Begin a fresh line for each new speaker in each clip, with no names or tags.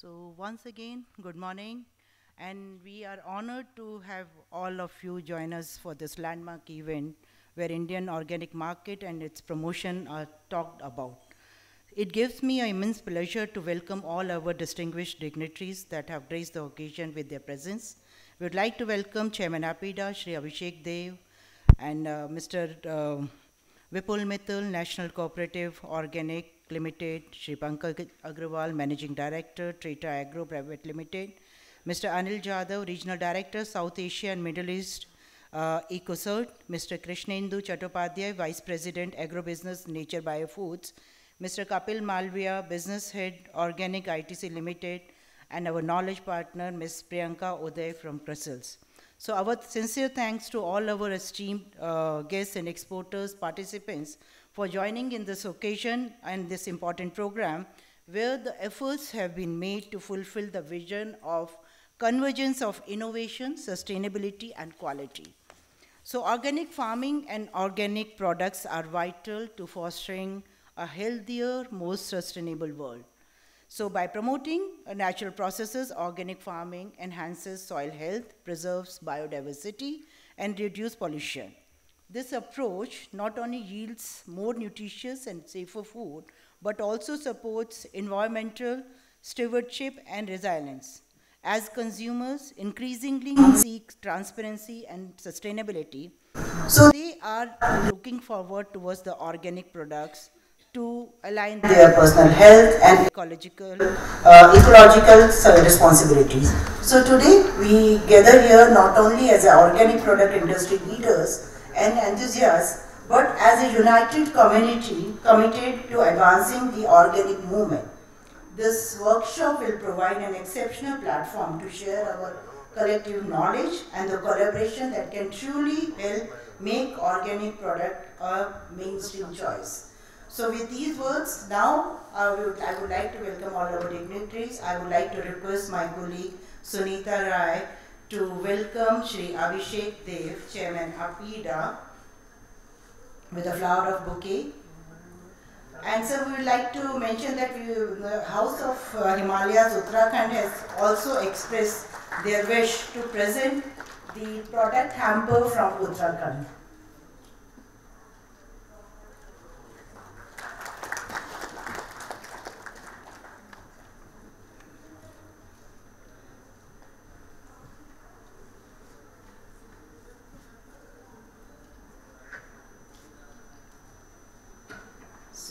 So once again, good morning. And we are honored to have all of you join us for this landmark event where Indian organic market and its promotion are talked about. It gives me an immense pleasure to welcome all our distinguished dignitaries that have graced the occasion with their presence. We would like to welcome Chairman APEDA, Shri Abhishek Dev, and uh, Mr. Uh, Vipul Mittal, National Cooperative Organic Limited, Shri Pankaj Agrawal, Managing Director, Treta Agro Private Limited, Mr. Anil Jadhav, Regional Director, South Asia and Middle East, uh, EcoCert, Mr. Krishnendu Chattopadhyay, Vice President, Agrobusiness, Nature Biofoods, Mr. Kapil Malviya, Business Head, Organic ITC Limited, and our knowledge partner, Ms. Priyanka Uday from CRISIL. So our sincere thanks to all our esteemed uh, guests and exporters, participants, for joining in this occasion and this important program, where the efforts have been made to fulfill the vision of convergence of innovation, sustainability, and quality. So organic farming and organic products are vital to fostering a healthier, more sustainable world. So by promoting natural processes, organic farming enhances soil health, preserves biodiversity, and reduces pollution. This approach not only yields more nutritious and safer food, but also supports environmental stewardship and resilience. As consumers increasingly seek transparency and sustainability, so they are looking forward towards the organic products to align their personal health and ecological, uh, ecological responsibilities. So today we gather here not only as organic product industry leaders and enthusiasts, but as a united community committed to advancing the organic movement. This workshop will provide an exceptional platform to share our collective knowledge and the collaboration that can truly help make organic product a mainstream choice. So with these words, now I would, I would like to welcome all our dignitaries. I would like to request my colleague Sunita Rai to welcome Sri Abhishek Dev, Chairman APEDA, with a flower of bouquet. And so we would like to mention that we, the House of uh, Himalayas Uttarakhand has also expressed their wish to present the product hamper from Uttarakhand.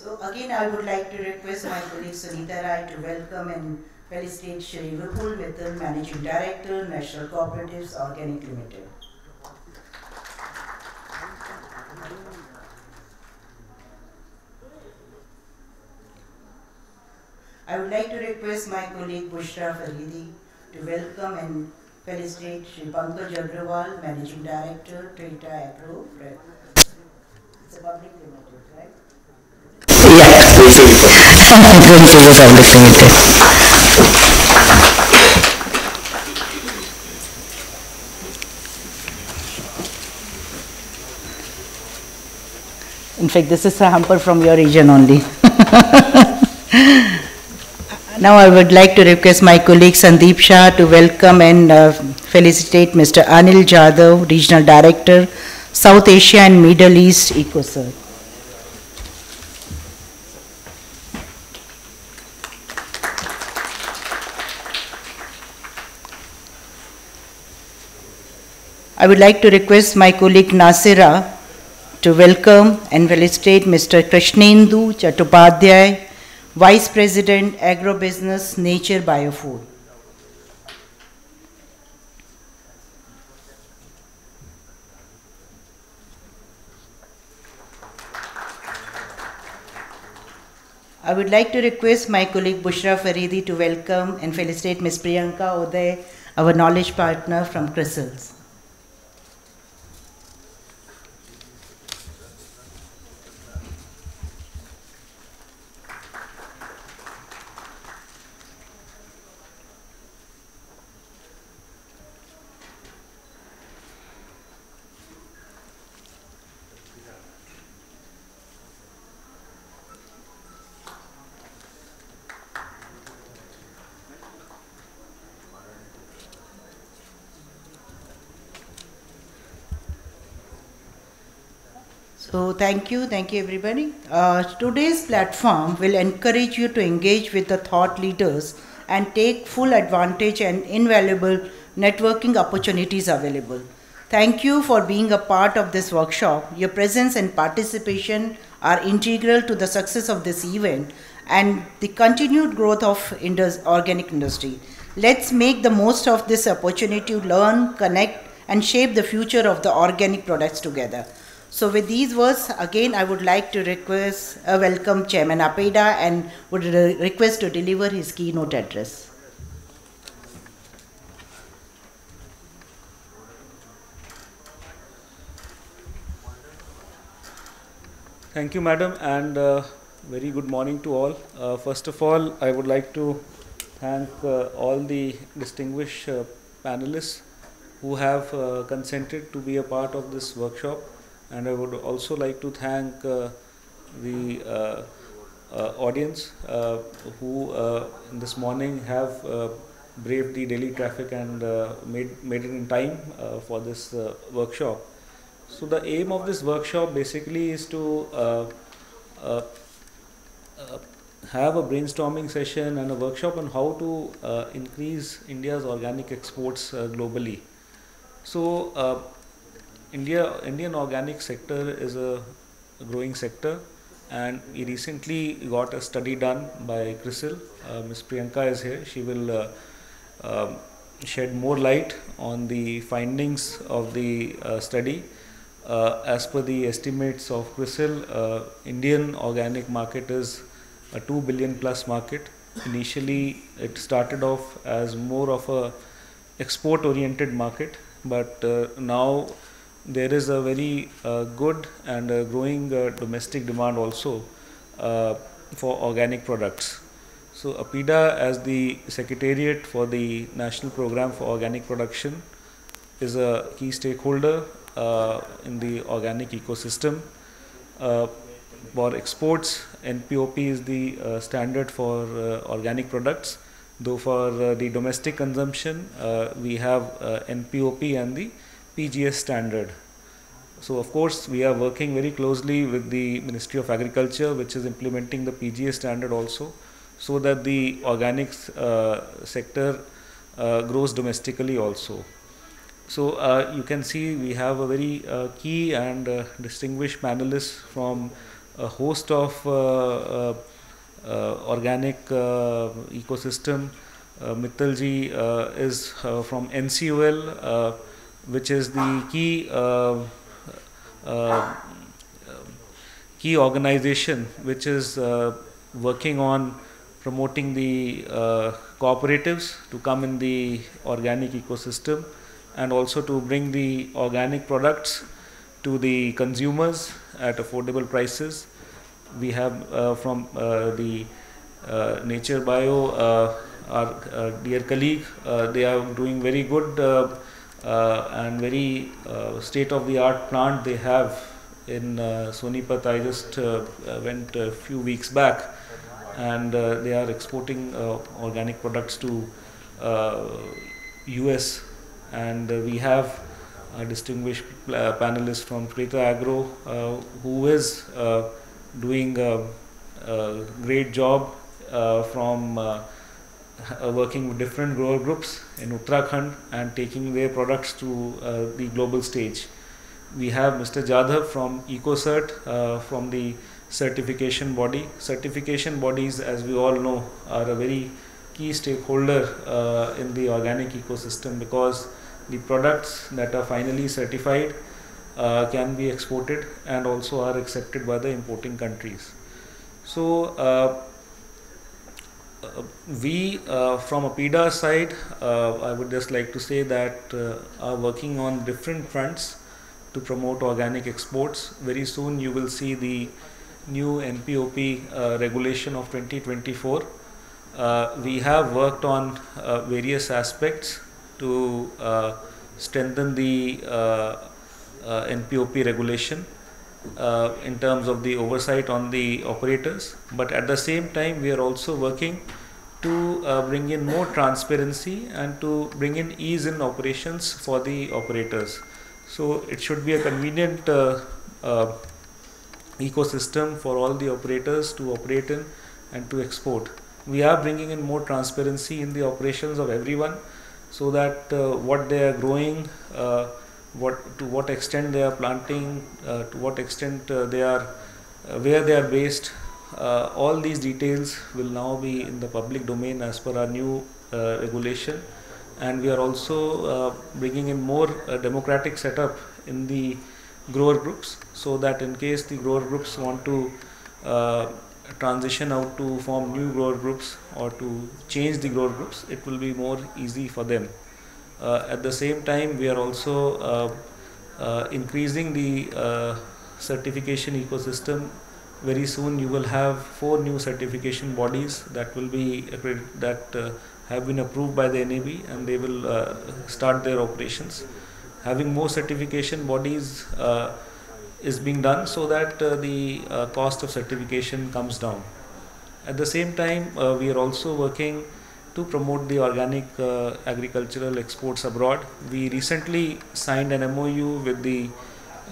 So again, I would like to request my colleague Sunita Rai to welcome and felicitate Shri Vipul Mittal, Managing Director, National Cooperatives Organic Limited. I would like to request my colleague Bushra Faridi to welcome and felicitate Shri Pankaj Agrawal, Managing Director, Treta Agro. It's a public limited, right? In fact, this is a hamper from your region only. now I would like to request my colleague Sandeep Shah to welcome and uh, felicitate Mr. Anil Jadhav, Regional Director, South Asia and Middle East EcoCert. I would like to request my colleague Nasira to welcome and felicitate Mr. Krishnendu Chattopadhyay, Vice President, Agrobusiness, Nature Biofood. I would like to request my colleague Bushra Faridi to welcome and felicitate Ms. Priyanka Uday, our knowledge partner from CRISIL. Thank you, thank you everybody. Uh, today's platform will encourage you to engage with the thought leaders and take full advantage and invaluable networking opportunities available. Thank you for being a part of this workshop. Your presence and participation are integral to the success of this event and the continued growth of indus- organic industry. Let's make the most of this opportunity to learn, connect, and shape the future of the organic products together. So with these words, again, I would like to request, uh, welcome Chairman Apeda and would re- request to deliver his keynote address.
Thank you, madam, and uh, very good morning to all. Uh, first of all, I would like to thank uh, all the distinguished uh, panelists who have uh, consented to be a part of this workshop, and I would also like to thank uh, the uh, uh, audience who this morning have braved the daily traffic and made made it in time for this workshop. So the aim of this workshop basically is to have a brainstorming session and a workshop on how to uh, increase India's organic exports uh, globally. So uh, India Indian organic sector is a growing sector, and we recently got a study done by CRISIL. Uh, Ms. Priyanka is here. She will uh, um, shed more light on the findings of the uh, study. Uh, as per the estimates of CRISIL, uh, Indian organic market is a 2 billion plus market. Initially, it started off as more of a export oriented market, but uh, now there is a very uh, good and uh, growing uh, domestic demand also uh, for organic products. So, APEDA, as the secretariat for the National Program for Organic Production, is a key stakeholder uh, in the organic ecosystem. Uh, for exports, NPOP is the standard for organic products, though for the domestic consumption, we have NPOP and the PGS standard. So, of course, we are working very closely with the Ministry of Agriculture, which is implementing the PGS standard also, so that the organics uh, sector uh, grows domestically also. So uh, you can see we have a very uh, key and uh, distinguished panelists from a host of uh, organic ecosystem. Uh, is from NCOL, which is the key uh, uh, key organization which is uh, working on promoting the uh, cooperatives to come in the organic ecosystem and also to bring the organic products to the consumers at affordable prices. We have uh, from uh, the uh, Nature Bio, uh, our dear colleague, they are doing very good and very uh, state of the art plant they have in uh, Sonipat. I just uh, uh, went a few weeks back and uh, they are exporting uh, organic products to uh, US and uh, we have a distinguished uh, panelist from Treta Agro uh, who is uh, doing a, a great job uh, from uh, working with different grower groups in Uttarakhand and taking their products to uh, the global stage. We have Mr. Jadhav from EcoCert uh, from the certification body. Certification bodies, as we all know, are a very key stakeholder uh, in the organic ecosystem because the products that are finally certified uh, can be exported and also are accepted by the importing countries. So, uh, we uh, from APEDA side, uh, I would just like to say that uh, are working on different fronts to promote organic exports. Very soon you will see the new NPOP uh, regulation of 2024. Uh, we have worked on uh, various aspects to uh, strengthen the uh, uh, NPOP regulation uh, in terms of the oversight on the operators. But at the same time, we are also working to uh, bring in more transparency and to bring in ease in operations for the operators. So it should be a convenient uh, uh, ecosystem for all the operators to operate in and to export. We are bringing in more transparency in the operations of everyone so that uh, what they are growing, uh, what to what extent they are planting, uh, to what extent uh, they are, uh, where they are based, uh, all these details will now be in the public domain as per our new regulation. And we are also bringing in more democratic setup in the grower groups so that in case the grower groups want to transition out to form new grower groups or to change the grower groups, it will be more easy for them. Uh, at the same time, we are also uh, uh, increasing the certification ecosystem. Very soon, you will have four new certification bodies that will be that have been approved by the NAB, and they will start their operations. Having more certification bodies is being done so that uh, the uh, cost of certification comes down. At the same time, uh, we are also working to promote the organic uh, agricultural exports abroad. We recently signed an MOU with the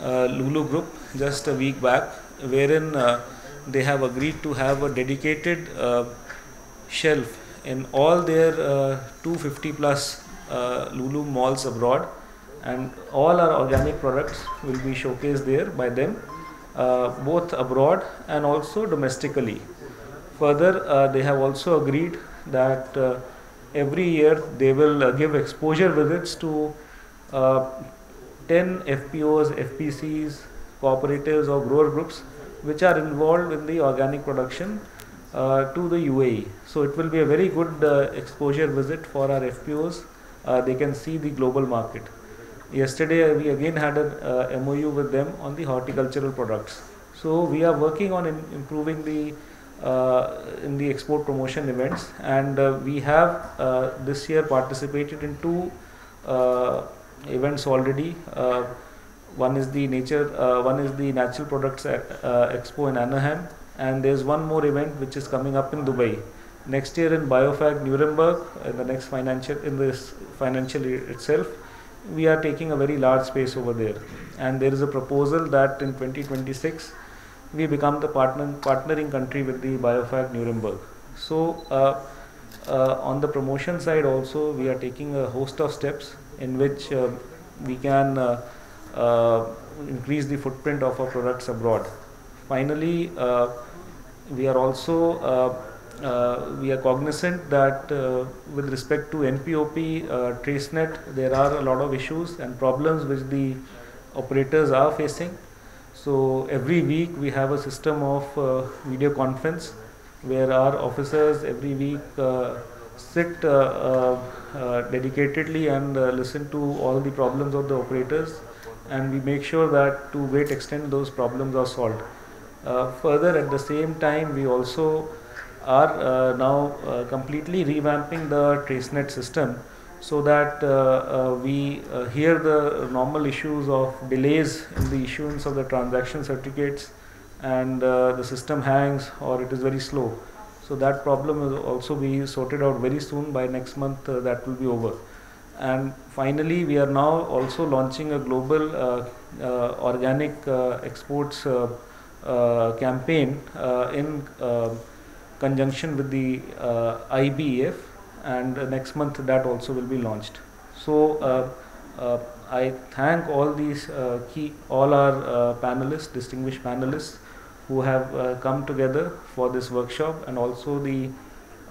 uh, Lulu Group just a week back, wherein uh, they have agreed to have a dedicated shelf in all their 250 plus Lulu malls abroad and all our organic products will be showcased there by them uh, both abroad and also domestically further uh, they have also agreed that uh, every year they will uh, give exposure visits to uh, 10 FPOs, FPCs, cooperatives or grower groups which are involved in the organic production uh, to the UAE. So it will be a very good exposure visit for our FPOs. they can see the global market. Yesterday we again had an MOU with them on the horticultural products. So we are working on improving the in the export promotion events. And uh, we have uh, this year participated in two uh, events already. Uh, one is the nature, one is the natural products expo in Anaheim. And there's one more event which is coming up in Dubai. Next year in BioFach Nuremberg in the next financial in this financial year itself we are taking a very large space over there. And there is a proposal that in 2026 we become the partner, partnering country with the BioFach Nuremberg so uh, uh, on the promotion side also we are taking a host of steps in which uh, we can uh, uh, increase the footprint of our products abroad finally uh, we are also we are cognizant that with respect to NPOP, TraceNet, there are a lot of issues and problems which the operators are facing. So every week we have a system of uh, video conference where our officers every week uh, sit uh, dedicatedly and listen to all the problems of the operators and we make sure that to great extent those problems are solved. further at the same time we also are uh, now uh, completely revamping the TraceNet system so that uh, we hear the normal issues of delays in the issuance of the transaction certificates and the system hangs or it is very slow. So that problem will also be sorted out very soon. By next month, uh, that will be over. And finally, we are now also launching a global uh, uh, organic exports campaign in conjunction with the uh, IBF and uh, next month that also will be launched. So uh, I thank all these key, all our panelists, distinguished panelists who have come together for this workshop and also the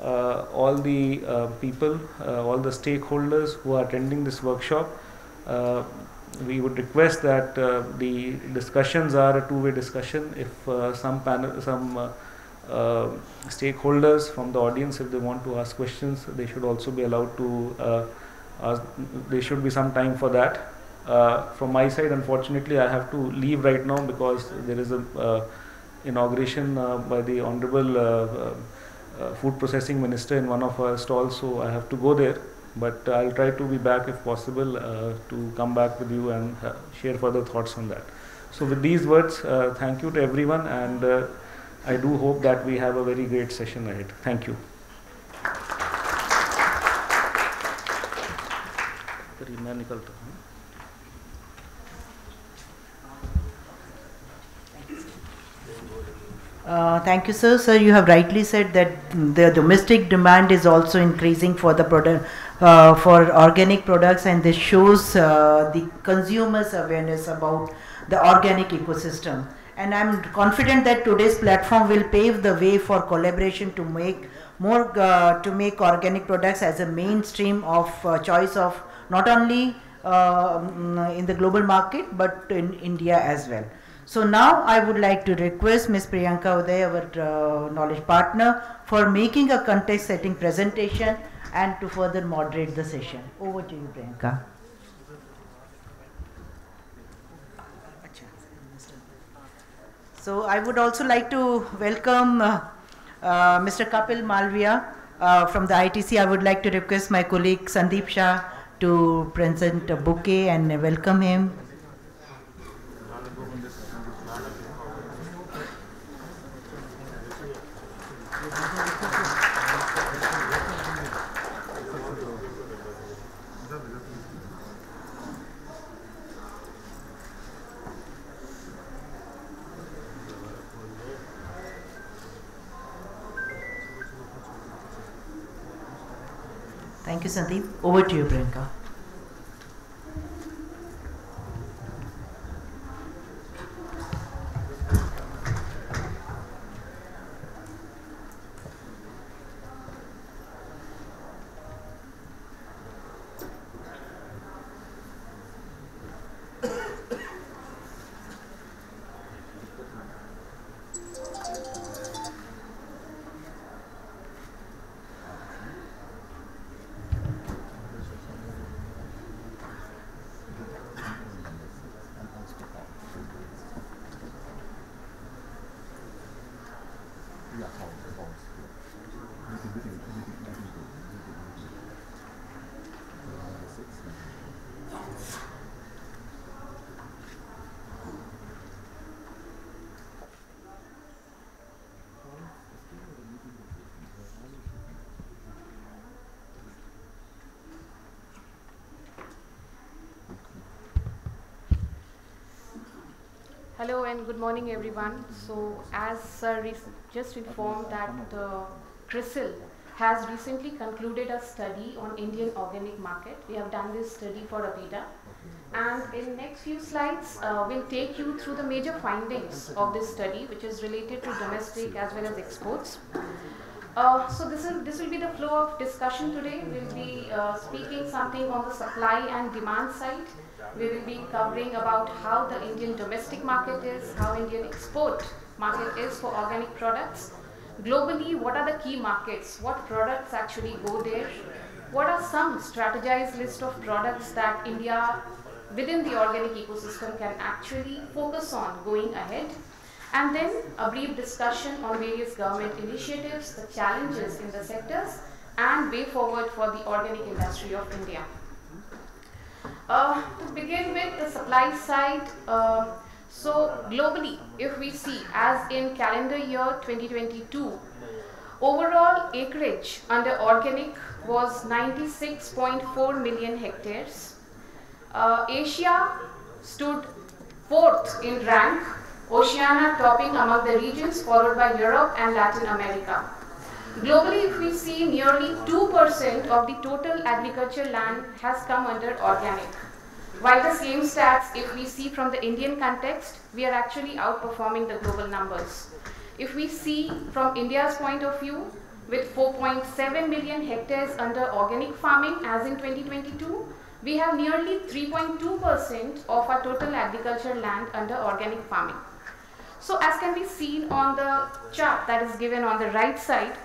uh, all the uh, people, uh, all the stakeholders who are attending this workshop. we would request that the discussions are a two-way discussion. If some panel, some uh, stakeholders from the audience if they want to ask questions they should also be allowed to uh, ask there should be some time for that. Uh, from my side unfortunately I have to leave right now because there is a uh, inauguration uh, by the honorable uh, food processing minister in one of our stalls so I have to go there. But I'll try to be back if possible to come back with you and share further thoughts on that. So with these words thank you to everyone and I do hope that we have a very great session ahead. Thank you.
Uh, thank you, sir. Sir, you have rightly said that the domestic demand is also increasing for the product, uh, for organic products, and this shows uh, the consumers' awareness about the organic ecosystem. And I'm confident that today's platform will pave the way for collaboration to make more uh, to make organic products as a mainstream of uh, choice of not only uh, mm, in the global market but in India as well. So now I would like to request Ms. Priyanka Uday, our uh, knowledge partner, for making a context setting presentation and to further moderate the session. Over to you, Priyanka. So I would also like to welcome uh, uh, Mr. Kapil Malviya uh, from the ITC. I would like to request my colleague Sandeep Shah to present a bouquet and welcome him. Thank you, Sandeep. Over to you, Priyanka.
Hello and good morning everyone. So as Sir just informed that uh, CRISIL has recently concluded a study on Indian organic market. We have done this study for APEDA and in next few slides uh, we'll take you through the major findings of this study which is related to domestic as well as exports. Uh, so this is this will be the flow of discussion today. We'll be uh, speaking something on the supply and demand side we will be covering about how the Indian domestic market is, how Indian export market is for organic products. Globally, what are the key markets? What products actually go there? What are some strategized list of products that India within the organic ecosystem can actually focus on going ahead? And then a brief discussion on various government initiatives, the challenges in the sectors, and way forward for the organic industry of India. Uh, to begin with the supply side, uh, so globally, if we see as in calendar year 2022, overall acreage under organic was 96.4 million hectares. Uh, Asia stood fourth in rank, Oceania topping among the regions followed by Europe and Latin America. Globally, if we see nearly 2% of the total agricultural land has come under organic. While the same stats, if we see from the Indian context, we are actually outperforming the global numbers. If we see from India's point of view, with 4.7 million hectares under organic farming as in 2022, we have nearly 3.2% of our total agricultural land under organic farming. So as can be seen on the chart that is given on the right side,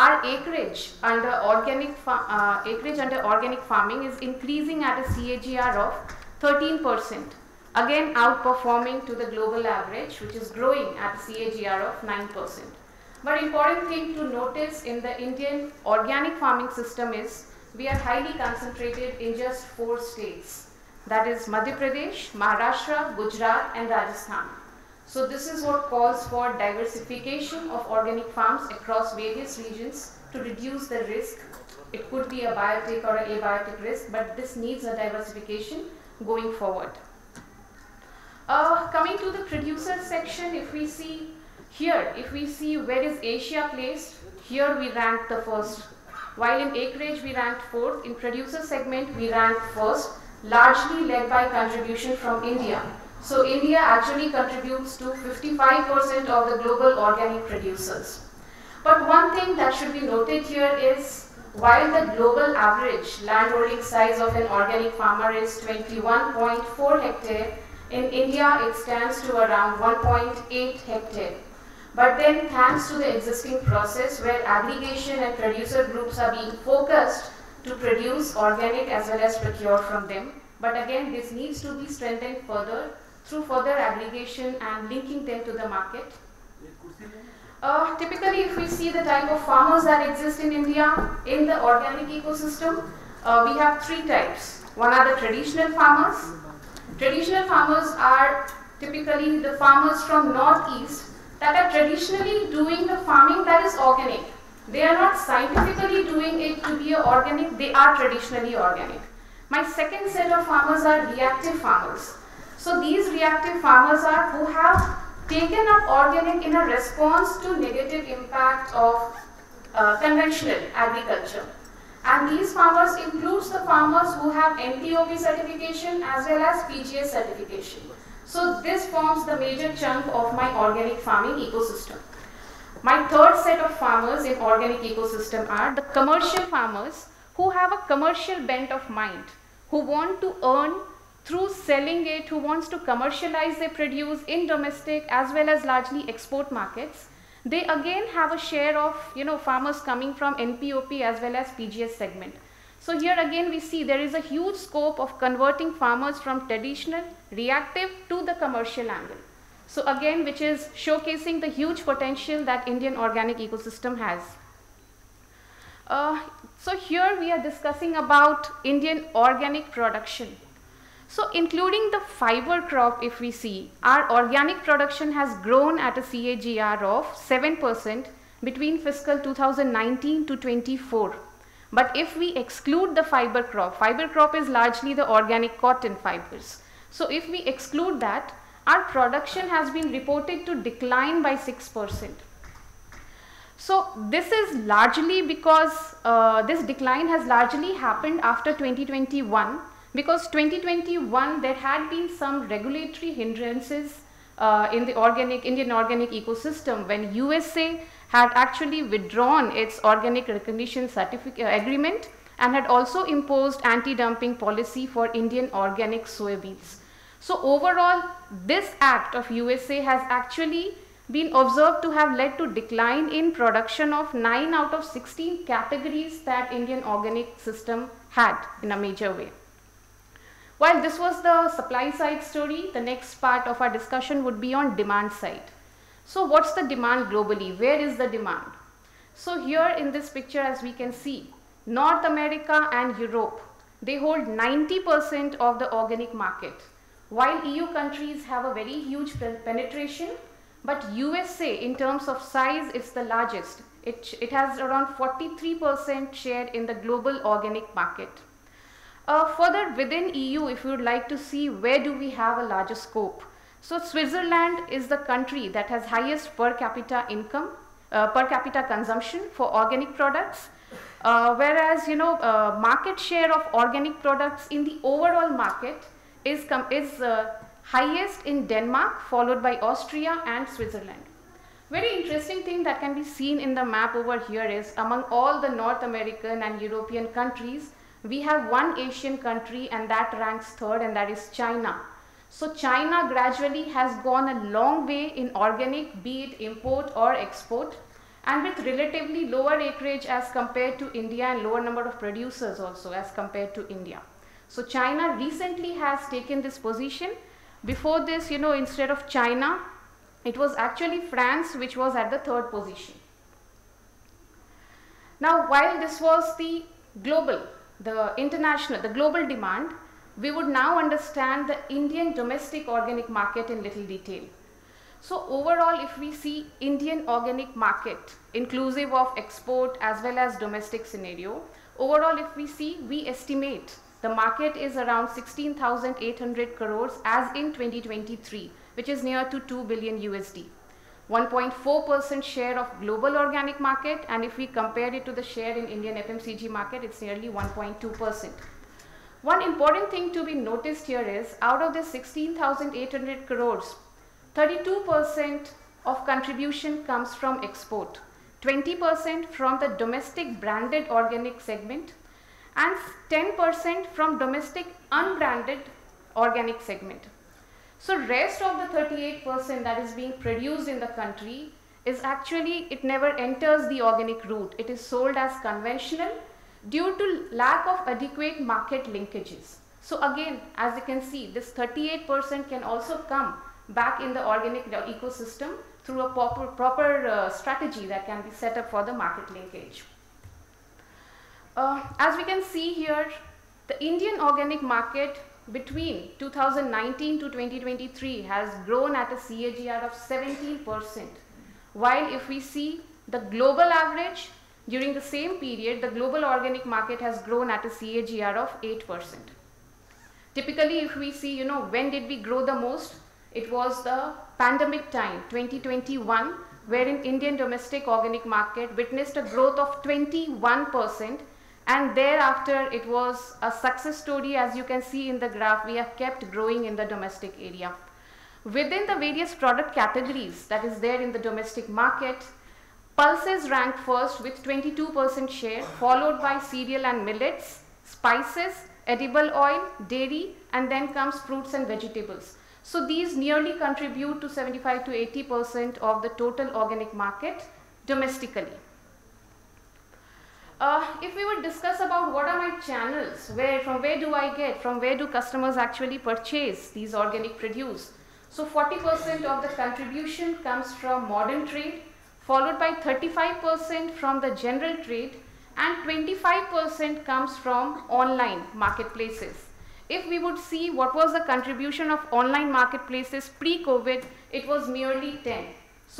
our acreage under organic uh, acreage under organic farming is increasing at a CAGR of 13%, again outperforming to the global average, which is growing at a CAGR of 9%. But important thing to notice in the Indian organic farming system is we are highly concentrated in just four states. That is Madhya Pradesh, Maharashtra, Gujarat and Rajasthan. So this is what calls for diversification of organic farms across various regions to reduce the risk. It could be a biotic or a abiotic risk, but this needs a diversification going forward. Uh, coming to the producer section, if we see Here, if we see where is Asia placed, here we rank the first. While in acreage we ranked fourth, in producer segment we ranked first, largely led by contribution from India. So India actually contributes to 55% of the global organic producers. But one thing that should be noted here is while the global average land holding size of an organic farmer is 21.4 hectare, in India it stands to around 1.8 hectare. But then thanks to the existing process where aggregation and producer groups are being focused to produce organic as well as procure from them. But again, this needs to be strengthened further through further aggregation and linking them to the market. Uh, typically, if we see the type of farmers that exist in India in the organic ecosystem, uh, we have three types. One are the traditional farmers. Traditional farmers are typically the farmers from northeast that are traditionally doing the farming that is organic. They are not scientifically doing it to be organic, they are traditionally organic. My second set of farmers are reactive farmers. So these reactive farmers are who have taken up organic in a response to negative impact of uh, conventional agriculture. And these farmers includes the farmers who have NPOP certification as well as PGS certification. So this forms the major chunk of my organic farming ecosystem. My third set of farmers in organic ecosystem are the commercial farmers who have a commercial bent of mind, who want to earn through selling it, who wants to commercialize their produce in domestic as well as largely export markets, they again have a share of you know farmers coming from NPOP as well as PGS segment. So here again we see there is a huge scope of converting farmers from traditional reactive to the commercial angle. So again which is showcasing the huge potential that Indian organic ecosystem has. Uh, so here we are discussing about Indian organic production. So including the fiber crop if we see, our organic production has grown at a CAGR of 7% between fiscal 2019 to 24. But if we exclude the fiber crop, fiber crop is largely the organic cotton fibers. So if we exclude that, our production has been reported to decline by 6%. So this is largely because uh, this decline has largely happened after 2021 because 2021 there had been some regulatory hindrances uh, in the organic Indian organic ecosystem when USA had actually withdrawn its organic recognition certificate uh, agreement and had also imposed anti-dumping policy for Indian organic soybeans. So overall this act of USA has actually been observed to have led to decline in production of 9 out of 16 categories that Indian organic system had in a major way. While this was the supply side story, the next part of our discussion would be on demand side. So what's the demand globally? Where is the demand? So here in this picture as we can see, North America and Europe, they hold 90% of the organic market. While EU countries have a very huge penetration, but USA in terms of size is the largest. It, it has around 43% share in the global organic market. Uh, further within EU, if you would like to see where do we have a larger scope. So Switzerland is the country that has highest per capita income, uh, per capita consumption for organic products. Uh, whereas, you know, uh, market share of organic products in the overall market is, is uh, highest in Denmark, followed by Austria and Switzerland. Very interesting thing that can be seen in the map over here is among all the North American and European countries, we have one Asian country and that ranks third and that is China. So China gradually has gone a long way in organic, be it import or export and with relatively lower acreage as compared to India and lower number of producers also as compared to India. So China recently has taken this position. Before this, you know, instead of China, it was actually France which was at the third position. Now, while this was the global the international, the global demand, we would now understand the Indian domestic organic market in little detail. So overall, if we see Indian organic market, inclusive of export as well as domestic scenario, overall if we see, we estimate the market is around 16,800 crores as in 2023, which is near to 2 billion USD. 1.4% share of global organic market and if we compare it to the share in Indian FMCG market, it's nearly 1.2%. One important thing to be noticed here is out of the 16,800 crores, 32% of contribution comes from export, 20% from the domestic branded organic segment and 10% from domestic unbranded organic segment. So rest of the 38% that is being produced in the country is actually, it never enters the organic route. It is sold as conventional due to lack of adequate market linkages. So again, as you can see, this 38% can also come back in the organic ecosystem through a proper, proper uh, strategy that can be set up for the market linkage. Uh, as we can see here, the Indian organic market between 2019 to 2023 has grown at a CAGR of 17%. While if we see the global average, during the same period, the global organic market has grown at a CAGR of 8%. Typically, if we see, you know, when did we grow the most? It was the pandemic time, 2021, wherein Indian domestic organic market witnessed a growth of 21% and thereafter it was a success story as you can see in the graph we have kept growing in the domestic area. Within the various product categories that is there in the domestic market, pulses ranked first with 22% share followed by cereal and millets, spices, edible oil, dairy and then comes fruits and vegetables. So these nearly contribute to 75 to 80% of the total organic market domestically. Uh, if we would discuss about what are my channels, where from where do I get, from where do customers actually purchase these organic produce. So 40% of the contribution comes from modern trade, followed by 35% from the general trade and 25% comes from online marketplaces. If we would see what was the contribution of online marketplaces pre-COVID, it was merely 10.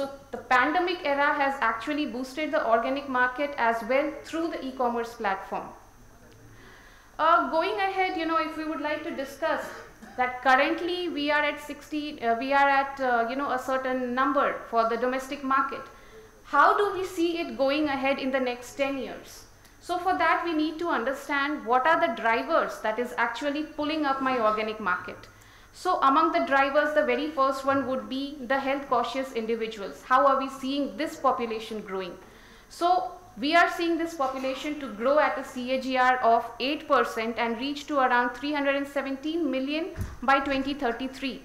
So the pandemic era has actually boosted the organic market as well through the e-commerce platform. Uh, going ahead, you know, if we would like to discuss that currently we are at 60, uh, we are at, uh, you know, a certain number for the domestic market. How do we see it going ahead in the next 10 years? So for that, we need to understand what are the drivers that is actually pulling up my organic market. So among the drivers, the very first one would be the health cautious individuals. How are we seeing this population growing? So we are seeing this population to grow at a CAGR of 8% and reach to around 317 million by 2033.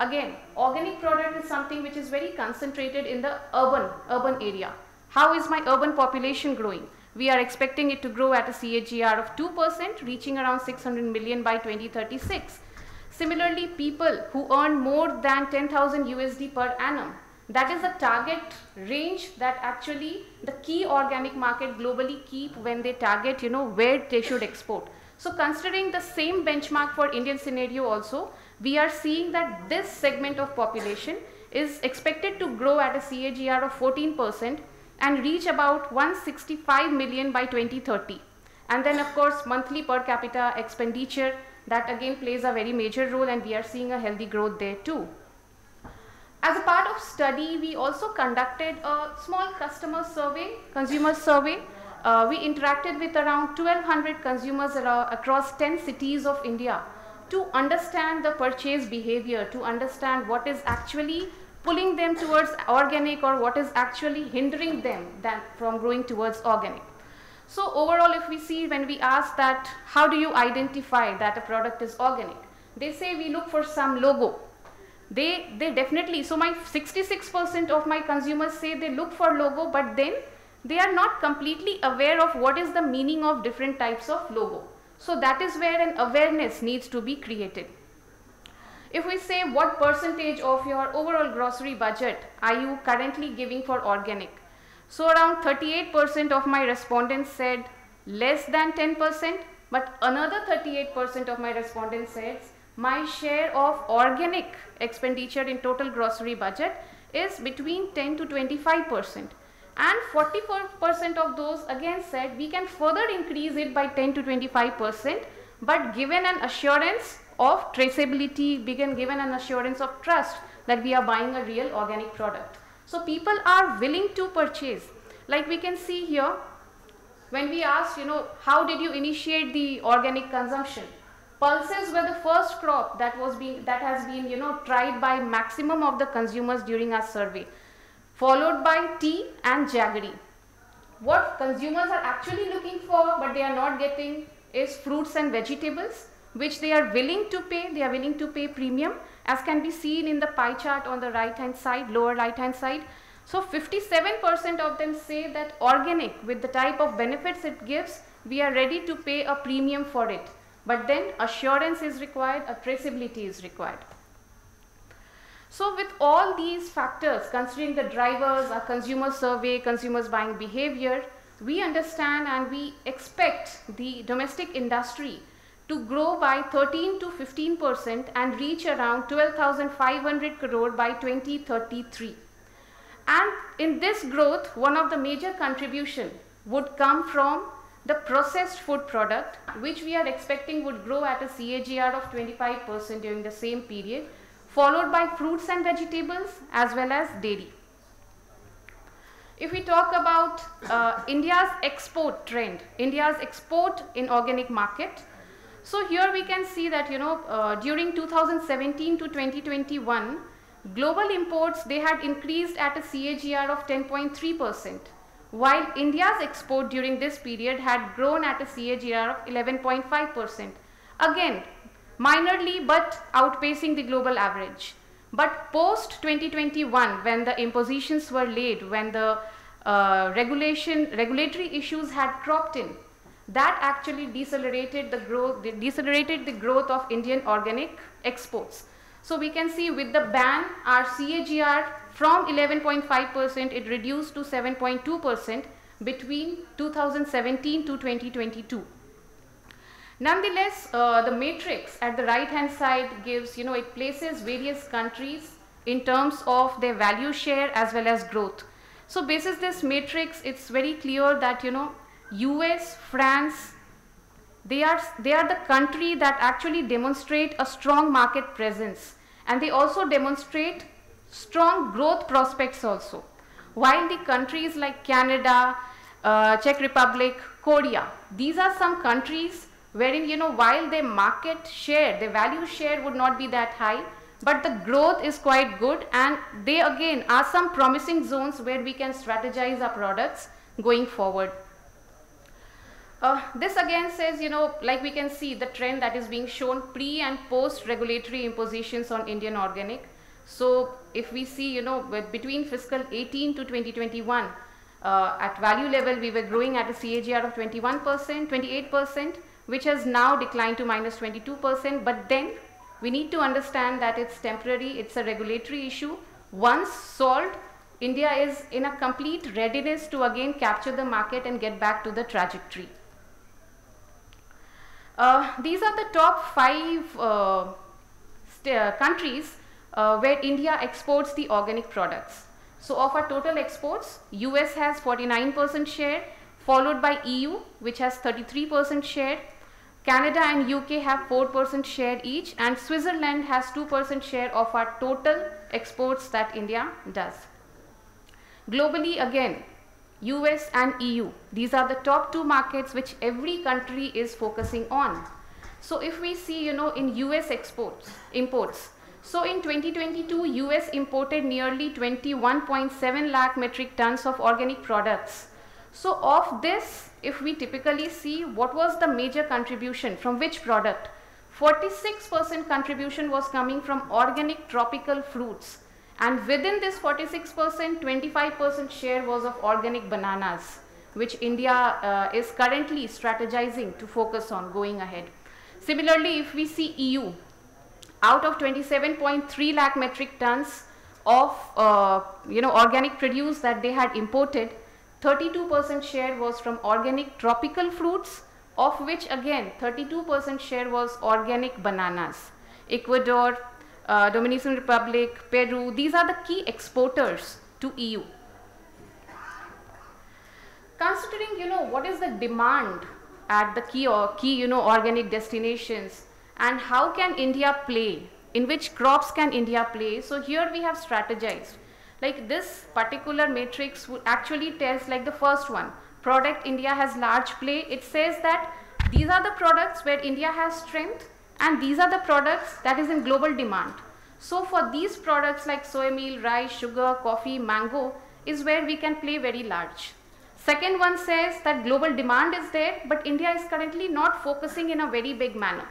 Again, organic product is something which is very concentrated in the urban, urban area. How is my urban population growing? We are expecting it to grow at a CAGR of 2%, reaching around 600 million by 2036. Similarly, people who earn more than 10,000 USD per annum, that is the target range that actually the key organic market globally keep when they target, you know, where they should export. So considering the same benchmark for Indian scenario also, we are seeing that this segment of population is expected to grow at a CAGR of 14% and reach about 165 million by 2030. And then of course monthly per capita expenditure that again plays a very major role and we are seeing a healthy growth there too. As a part of study, we also conducted a small customer survey, consumer survey. Uh, we interacted with around 1200 consumers across 10 cities of India to understand the purchase behavior, to understand what is actually pulling them towards organic or what is actually hindering them from growing towards organic. So overall, if we see when we ask that, how do you identify that a product is organic? They say we look for some logo. They, they definitely, so my 66% of my consumers say they look for logo, but then they are not completely aware of what is the meaning of different types of logo. So that is where an awareness needs to be created. If we say what percentage of your overall grocery budget are you currently giving for organic? So around 38% of my respondents said less than 10%, but another 38% of my respondents said my share of organic expenditure in total grocery budget is between 10 to 25%. And 44% of those again said we can further increase it by 10 to 25%, but given an assurance of traceability, we can given an assurance of trust that we are buying a real organic product. So people are willing to purchase. Like we can see here, when we asked, you know, how did you initiate the organic consumption? Pulses were the first crop that was being that has been, you know, tried by maximum of the consumers during our survey, followed by tea and jaggery. What consumers are actually looking for, but they are not getting, is fruits and vegetables, which they are willing to pay. They are willing to pay premium, as can be seen in the pie chart on the right hand side, lower right hand side. So 57% of them say that organic with the type of benefits it gives, we are ready to pay a premium for it. But then assurance is required, a traceability is required. So with all these factors, considering the drivers, our consumer survey, consumers buying behavior, we understand and we expect the domestic industry to grow by 13 to 15 percent and reach around 12,500 crore by 2033. And in this growth, one of the major contribution would come from the processed food product, which we are expecting would grow at a CAGR of 25% during the same period, followed by fruits and vegetables as well as dairy. If we talk about uh, India's export trend, India's export in organic market, so here we can see that, you know, uh, during 2017 to 2021, Global imports, they had increased at a CAGR of 10.3%, while India's export during this period had grown at a CAGR of 11.5%. Again, minorly but outpacing the global average. But post 2021, when the impositions were laid, when the uh, regulation, regulatory issues had cropped in, that actually decelerated the growth, decelerated the growth of Indian organic exports. So we can see with the ban, our CAGR from 11.5% it reduced to 7.2% between 2017 to 2022. Nonetheless, uh, the matrix at the right hand side gives, you know, it places various countries in terms of their value share as well as growth. So basis this matrix, it's very clear that, you know, US, France, they are, they are the country that actually demonstrate a strong market presence and they also demonstrate strong growth prospects also. While the countries like Canada, uh, Czech Republic, Korea, these are some countries wherein, you know, while their market share, their value share would not be that high, but the growth is quite good and they again are some promising zones where we can strategize our products going forward. Uh, this again says, you know, like we can see the trend that is being shown pre and post regulatory impositions on Indian organic. So if we see, you know, between fiscal 18 to 2021, uh, at value level, we were growing at a CAGR of 21%, 28%, which has now declined to minus 22%. But then we need to understand that it's temporary, it's a regulatory issue. Once solved, India is in a complete readiness to again capture the market and get back to the trajectory. Uh, these are the top five uh, uh, countries uh, where India exports the organic products. So of our total exports, US has 49% share, followed by EU, which has 33% share. Canada and UK have 4% share each, and Switzerland has 2% share of our total exports that India does. Globally, again, US and EU. These are the top two markets which every country is focusing on. So if we see, you know, in US exports, imports, so in 2022, US imported nearly 21.7 lakh metric tons of organic products. So of this, if we typically see what was the major contribution from which product, 46% contribution was coming from organic tropical fruits and within this 46%, 25% share was of organic bananas, which India uh, is currently strategizing to focus on going ahead. Similarly, if we see EU, out of 27.3 lakh metric tons of uh, you know organic produce that they had imported, 32% share was from organic tropical fruits, of which again 32% share was organic bananas. Ecuador, uh, Dominican Republic, Peru, these are the key exporters to EU. Considering, you know, what is the demand at the key or key, you know, organic destinations and how can India play, in which crops can India play? So here we have strategized. like this particular matrix actually tells like the first one, product India has large play. It says that these are the products where India has strength and these are the products that is in global demand. So for these products like soy meal, rice, sugar, coffee, mango is where we can play very large. Second one says that global demand is there, but India is currently not focusing in a very big manner.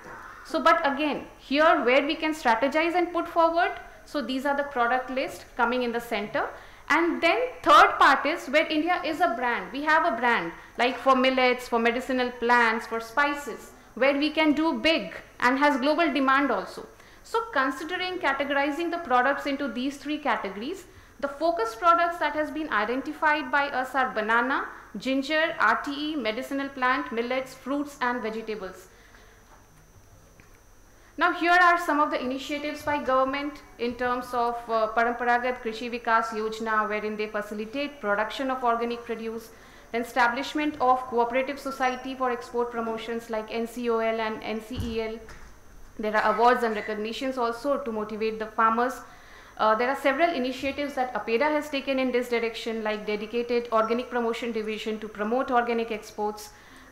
So, but again, here where we can strategize and put forward, so these are the product list coming in the center. And then third part is where India is a brand. We have a brand like for millets, for medicinal plants, for spices, where we can do big and has global demand also. So considering categorizing the products into these three categories, the focus products that has been identified by us are banana, ginger, RTE, medicinal plant, millets, fruits and vegetables. Now here are some of the initiatives by government in terms of uh, Paramparagat Krishi Vikas Yojana wherein they facilitate production of organic produce, establishment of cooperative society for export promotions like NCOL and NCEL. There are awards and recognitions also to motivate the farmers. Uh, there are several initiatives that APEDA has taken in this direction like dedicated organic promotion division to promote organic exports,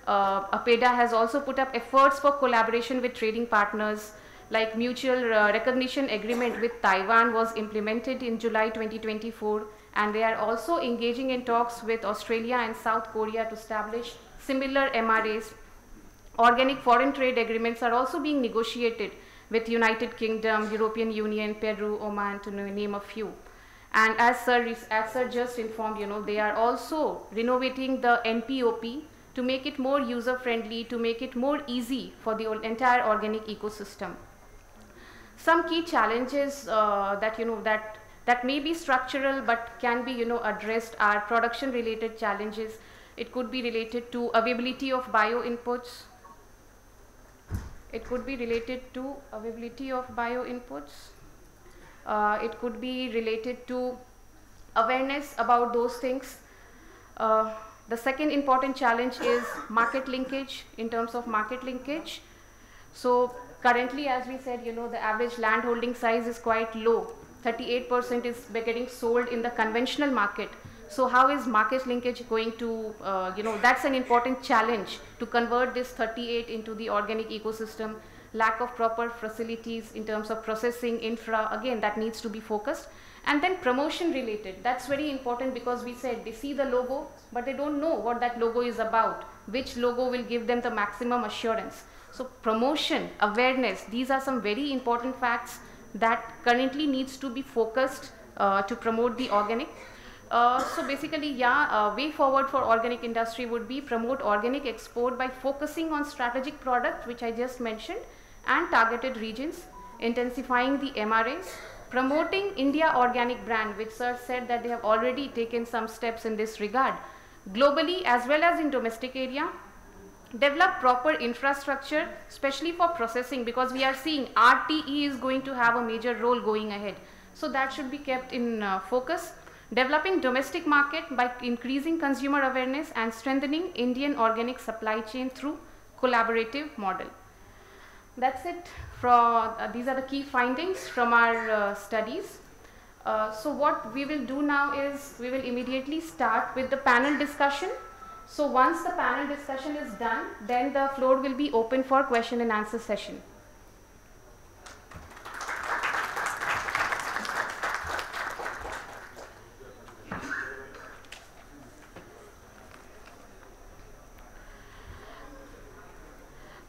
uh, APEDA has also put up efforts for collaboration with trading partners like mutual uh, recognition agreement with Taiwan was implemented in July 2024 and they are also engaging in talks with Australia and South Korea to establish similar MRAs. Organic foreign trade agreements are also being negotiated with United Kingdom, European Union, Peru, Oman to name a few. And as sir, as sir just informed, you know, they are also renovating the NPOP to make it more user friendly, to make it more easy for the entire organic ecosystem. Some key challenges uh, that you know that that may be structural but can be you know addressed are production related challenges. It could be related to availability of bio inputs. It could be related to availability of bio inputs. Uh, it could be related to awareness about those things. Uh, the second important challenge is market linkage in terms of market linkage. So currently, as we said, you know, the average land holding size is quite low. 38% is getting sold in the conventional market. So how is market linkage going to, uh, you know, that's an important challenge to convert this 38 into the organic ecosystem. Lack of proper facilities in terms of processing, infra, again, that needs to be focused. And then promotion related, that's very important because we said they see the logo, but they don't know what that logo is about, which logo will give them the maximum assurance. So promotion, awareness, these are some very important facts that currently needs to be focused uh, to promote the organic. Uh, so basically, yeah, uh, way forward for organic industry would be promote organic export by focusing on strategic products, which I just mentioned, and targeted regions, intensifying the MRAs, promoting India organic brand, which sir said that they have already taken some steps in this regard, globally as well as in domestic area, develop proper infrastructure, especially for processing, because we are seeing RTE is going to have a major role going ahead. So that should be kept in uh, focus. Developing domestic market by increasing consumer awareness and strengthening Indian organic supply chain through collaborative model. That's it from, uh, these are the key findings from our uh, studies. Uh, so what we will do now is we will immediately start with the panel discussion. So once the panel discussion is done, then the floor will be open for question and answer session.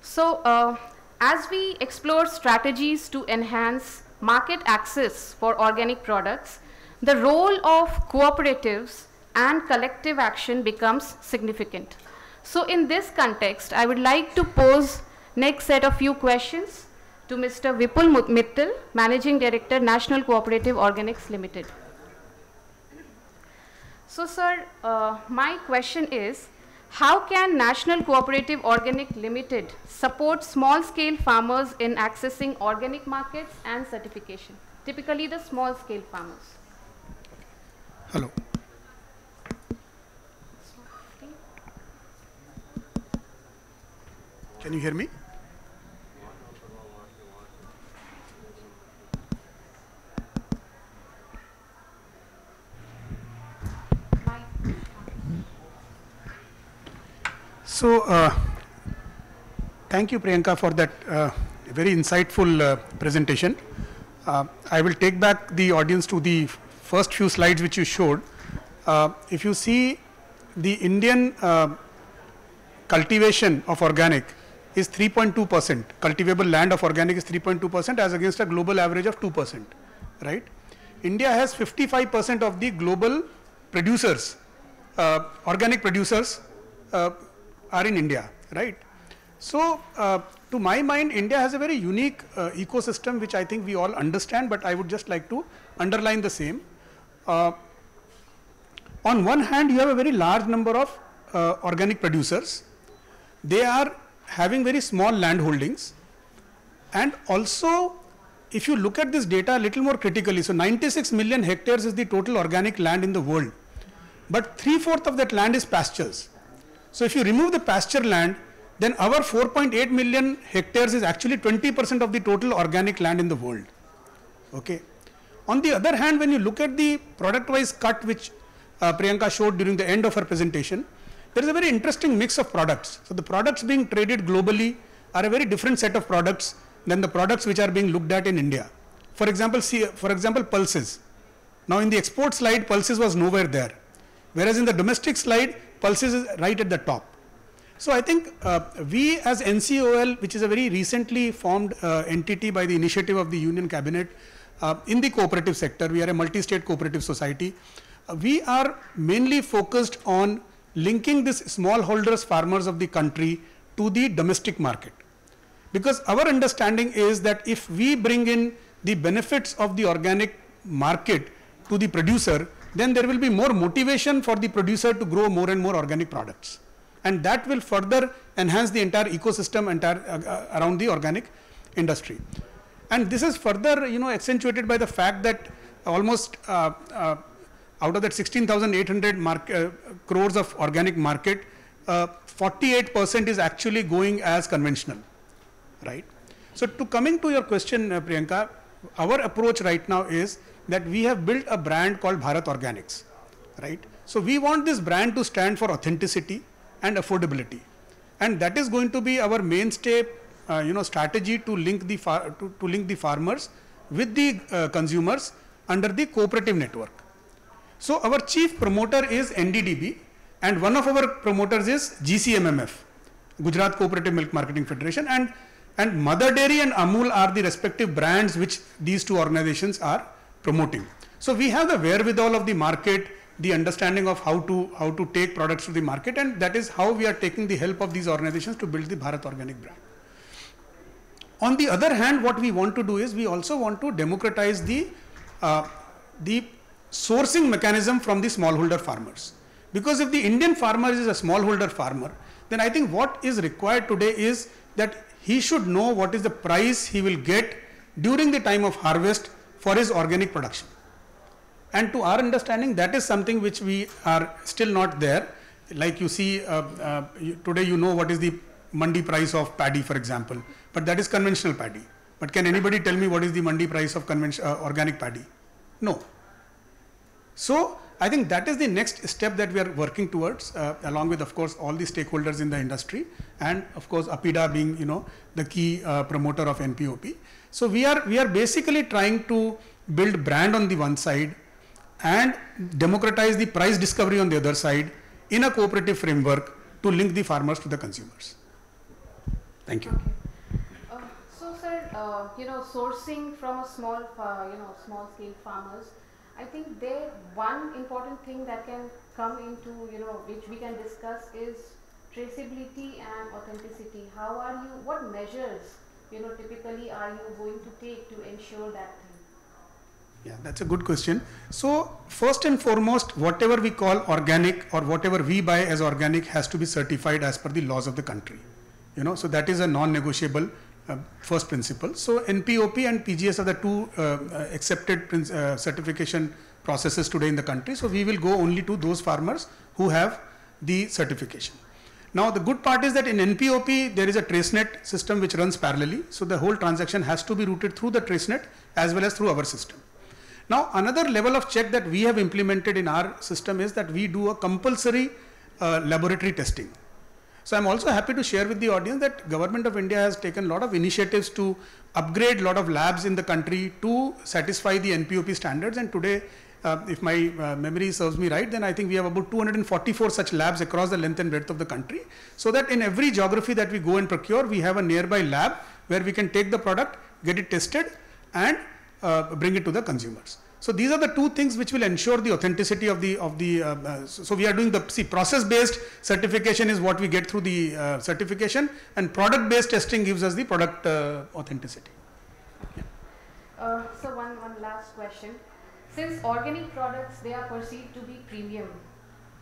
So uh, as we explore strategies to enhance market access for organic products, the role of cooperatives and collective action becomes significant. So in this context, I would like to pose next set of few questions to Mr. Vipul Mittal, Managing Director, National Cooperative Organics Limited. So sir, uh, my question is, how can National Cooperative Organic Limited support small scale farmers in accessing organic markets and certification? Typically the small scale farmers.
Hello. Can you hear me? So, uh, thank you, Priyanka, for that uh, very insightful uh, presentation. Uh, I will take back the audience to the first few slides which you showed. Uh, if you see the Indian uh, cultivation of organic, is 3.2 percent, cultivable land of organic is 3.2 percent as against a global average of 2 percent, right? India has 55 percent of the global producers, uh, organic producers uh, are in India, right? So, uh, to my mind, India has a very unique uh, ecosystem which I think we all understand, but I would just like to underline the same. Uh, on one hand, you have a very large number of uh, organic producers. They are having very small land holdings. And also, if you look at this data a little more critically, so 96 million hectares is the total organic land in the world. But three-fourth of that land is pastures. So if you remove the pasture land, then our 4.8 million hectares is actually 20% of the total organic land in the world. Okay. On the other hand, when you look at the product wise cut which uh, Priyanka showed during the end of her presentation, there is a very interesting mix of products. So the products being traded globally are a very different set of products than the products which are being looked at in India. For example, see, for example, pulses. Now in the export slide, pulses was nowhere there. Whereas in the domestic slide, pulses is right at the top. So I think uh, we as NCOL, which is a very recently formed uh, entity by the initiative of the Union Cabinet uh, in the cooperative sector, we are a multi-state cooperative society. Uh, we are mainly focused on linking these smallholders farmers of the country to the domestic market. Because our understanding is that if we bring in the benefits of the organic market to the producer, then there will be more motivation for the producer to grow more and more organic products. And that will further enhance the entire ecosystem entire, uh, around the organic industry. And this is further, you know, accentuated by the fact that almost uh, uh out of that 16,800 uh, crores of organic market, 48% uh, is actually going as conventional, right? So to coming to your question, Priyanka, our approach right now is that we have built a brand called Bharat Organics, right? So we want this brand to stand for authenticity and affordability, and that is going to be our mainstay, uh, you know, strategy to link the to, to, link the farmers with the uh, consumers under the cooperative network. So our chief promoter is NDDB, and one of our promoters is GCMMF, Gujarat Cooperative Milk Marketing Federation, and and Mother Dairy and Amul are the respective brands which these two organizations are promoting. So we have the wherewithal of the market, the understanding of how to how to take products to the market, and that is how we are taking the help of these organizations to build the Bharat Organic brand. On the other hand, what we want to do is we also want to democratize the uh, the sourcing mechanism from the smallholder farmers. Because if the Indian farmer is a smallholder farmer, then I think what is required today is that he should know what is the price he will get during the time of harvest for his organic production. And to our understanding, that is something which we are still not there. Like you see, uh, uh, today you know what is the mandi price of paddy, for example, but that is conventional paddy. But can anybody tell me what is the mandi price of uh, organic paddy? No. So I think that is the next step that we are working towards, uh, along with, of course, all the stakeholders in the industry, and of course, APEDA being, you know, the key uh, promoter of NPOP. So we are we are basically trying to build brand on the one side and democratize the price discovery on the other side in a cooperative framework to link the farmers to the consumers. Thank you.
Okay. Uh, so, sir, uh, you know, sourcing from a small, uh, you know, small scale farmers, I think there one important thing that can come into, you know, which we can discuss is traceability and authenticity. How are you, what measures you know, typically are you going to take to ensure that thing?
Yeah, that's a good question. So first and foremost, whatever we call organic or whatever we buy as organic has to be certified as per the laws of the country. You know, so that is a non-negotiable uh, first principle. So NPOP and PGS are the two uh, uh, accepted uh, certification processes today in the country. So we will go only to those farmers who have the certification. Now the good part is that in NPOP there is a TraceNet system which runs parallelly. So the whole transaction has to be routed through the TraceNet as well as through our system. Now another level of check that we have implemented in our system is that we do a compulsory uh, laboratory testing. So I'm also happy to share with the audience that government of India has taken a lot of initiatives to upgrade a lot of labs in the country to satisfy the NPOP standards and today uh, if my uh, memory serves me right, then I think we have about 244 such labs across the length and breadth of the country. So that in every geography that we go and procure, we have a nearby lab where we can take the product, get it tested and uh, bring it to the consumers. So these are the two things which will ensure the authenticity of the of the. Uh, uh, so, we are doing the see process based certification is what we get through the uh, certification, and product based testing gives us the product uh, authenticity.
Yeah. Uh, so one one last question. Since organic products they are perceived to be premium,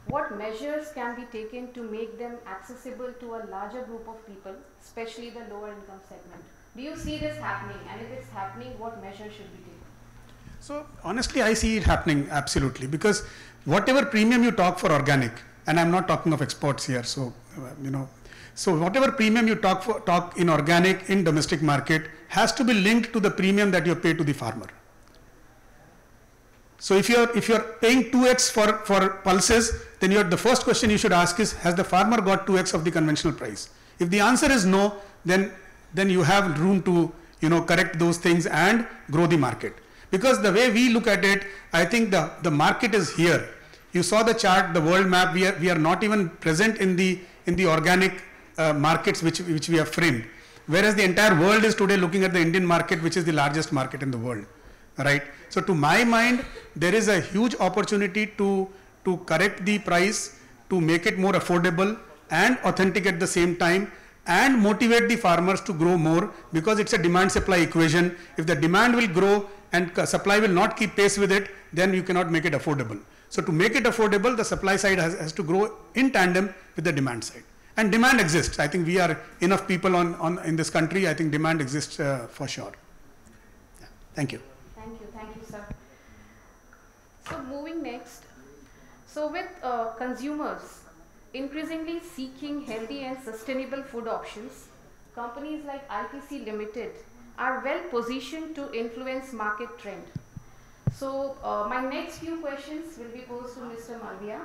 what measures can be taken to make them accessible to a larger group of people, especially the lower income segment? Do you see this happening? And if it's happening, what measures should be taken?
So honestly, I see it happening absolutely because whatever premium you talk for organic, and I'm not talking of exports here, so uh, you know, so whatever premium you talk for talk in organic in domestic market has to be linked to the premium that you pay to the farmer. So if you're if you're paying 2x for for pulses, then you're, the first question you should ask is has the farmer got 2x of the conventional price? If the answer is no, then then you have room to you know correct those things and grow the market. Because the way we look at it, I think the, the market is here. You saw the chart, the world map, we are, we are not even present in the, in the organic uh, markets which, which we have framed. Whereas the entire world is today looking at the Indian market, which is the largest market in the world. Right? So to my mind, there is a huge opportunity to, to correct the price, to make it more affordable and authentic at the same time and motivate the farmers to grow more because it's a demand supply equation. If the demand will grow, and supply will not keep pace with it, then you cannot make it affordable. So to make it affordable, the supply side has, has to grow in tandem with the demand side. And demand exists. I think we are enough people on, on in this country. I think demand exists uh, for sure. Yeah. Thank you.
Thank you. Thank you, sir. So moving next. So with uh, consumers increasingly seeking healthy and sustainable food options, companies like ITC Limited are well positioned to influence market trend. So uh, my next few questions will be posed to Mr. Malviya.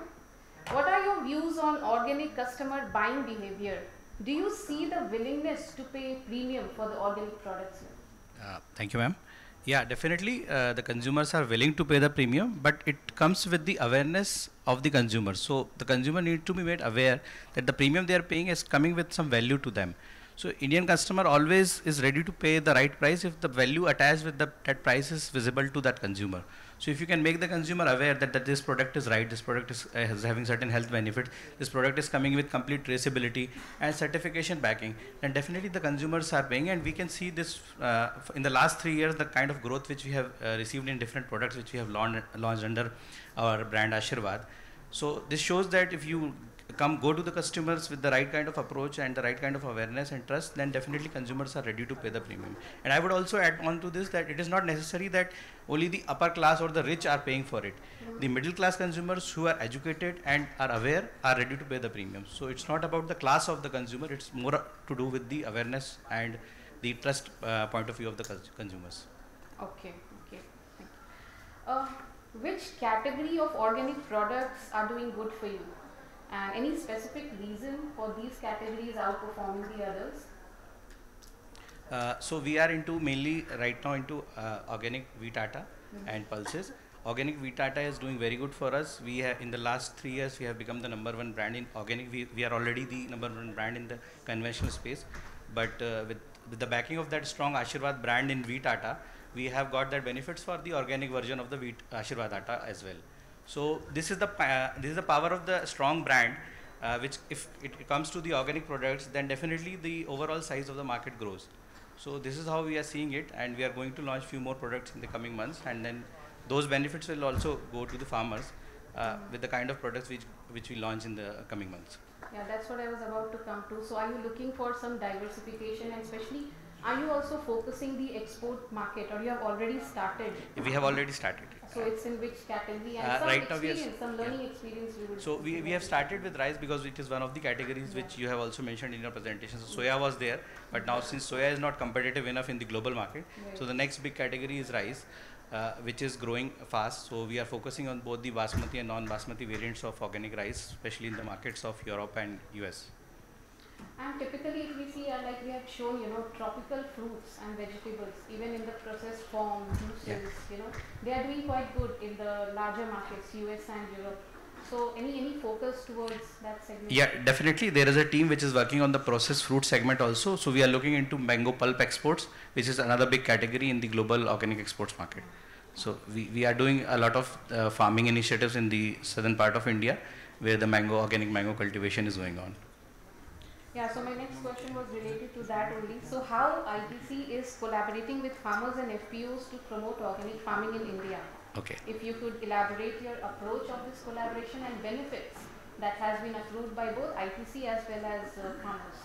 What are your views on organic customer buying behavior? Do you see the willingness to pay premium for the organic products?
Uh, thank you, ma'am. Yeah, definitely uh, the consumers are willing to pay the premium, but it comes with the awareness of the consumer. So the consumer need to be made aware that the premium they are paying is coming with some value to them. So Indian customer always is ready to pay the right price if the value attached with the, that price is visible to that consumer. So if you can make the consumer aware that, that this product is right, this product is, uh, is having certain health benefits, this product is coming with complete traceability and certification backing, then definitely the consumers are paying and we can see this uh, in the last three years, the kind of growth which we have uh, received in different products which we have launched, launched under our brand Aashirvaad. So this shows that if you come go to the customers with the right kind of approach and the right kind of awareness and trust, then definitely consumers are ready to pay the premium. And I would also add on to this that it is not necessary that only the upper class or the rich are paying for it. Mm-hmm. The middle class consumers who are educated and are aware are ready to pay the premium. So it's not about the class of the consumer, it's more to do with the awareness and the trust uh, point of view of the consumers.
Okay, okay. Uh, which category of organic products are doing good for you? And any specific reason for these categories outperforming the others?
Uh, so we are into mainly right now into uh, organic wheat atta mm-hmm. and pulses. Organic wheat atta is doing very good for us. We have in the last three years we have become the number one brand in organic. We, we are already the number one brand in the conventional space, but uh, with with the backing of that strong Aashirvaad brand in wheat atta, we have got that benefits for the organic version of the wheat Aashirvaad atta as well. So this is the uh, this is the power of the strong brand, uh, which if it comes to the organic products, then definitely the overall size of the market grows. So this is how we are seeing it, and we are going to launch few more products in the coming months, and then those benefits will also go to the farmers uh, with the kind of products which which we launch in the coming months.
Yeah, that's what I was about to come to. So are you looking for some diversification, and especially are you also focusing the export market, or you have already started?
We have already started.
So it's in which category? And uh, some right experience, some learning yeah. experience you would
So we, we have started with rice because it is one of the categories yeah. which you have also mentioned in your presentation. So soya was there, but now since soya is not competitive enough in the global market, right. so the next big category is rice. Uh, which is growing fast. So we are focusing on both the basmati and non-basmati variants of organic rice, especially in the markets of Europe and US.
And typically, if we see, uh, like we have shown, you know, tropical fruits and vegetables, even in the processed form, juices,
Yeah.
you know, they are doing quite good in the larger markets, US and Europe. So, any any focus towards that segment?
Yeah, definitely. There is a team which is working on the processed fruit segment also. So we are looking into mango pulp exports, which is another big category in the global organic exports market. So we, we are doing a lot of uh, farming initiatives in the southern part of India, where the mango organic mango cultivation is going on.
Yeah, so my next question was related to that only. So, how ITC is collaborating with farmers and FPOs to promote organic farming in India?
Okay.
If you could elaborate your approach of this collaboration and benefits that has been approved by both ITC as well as uh, farmers.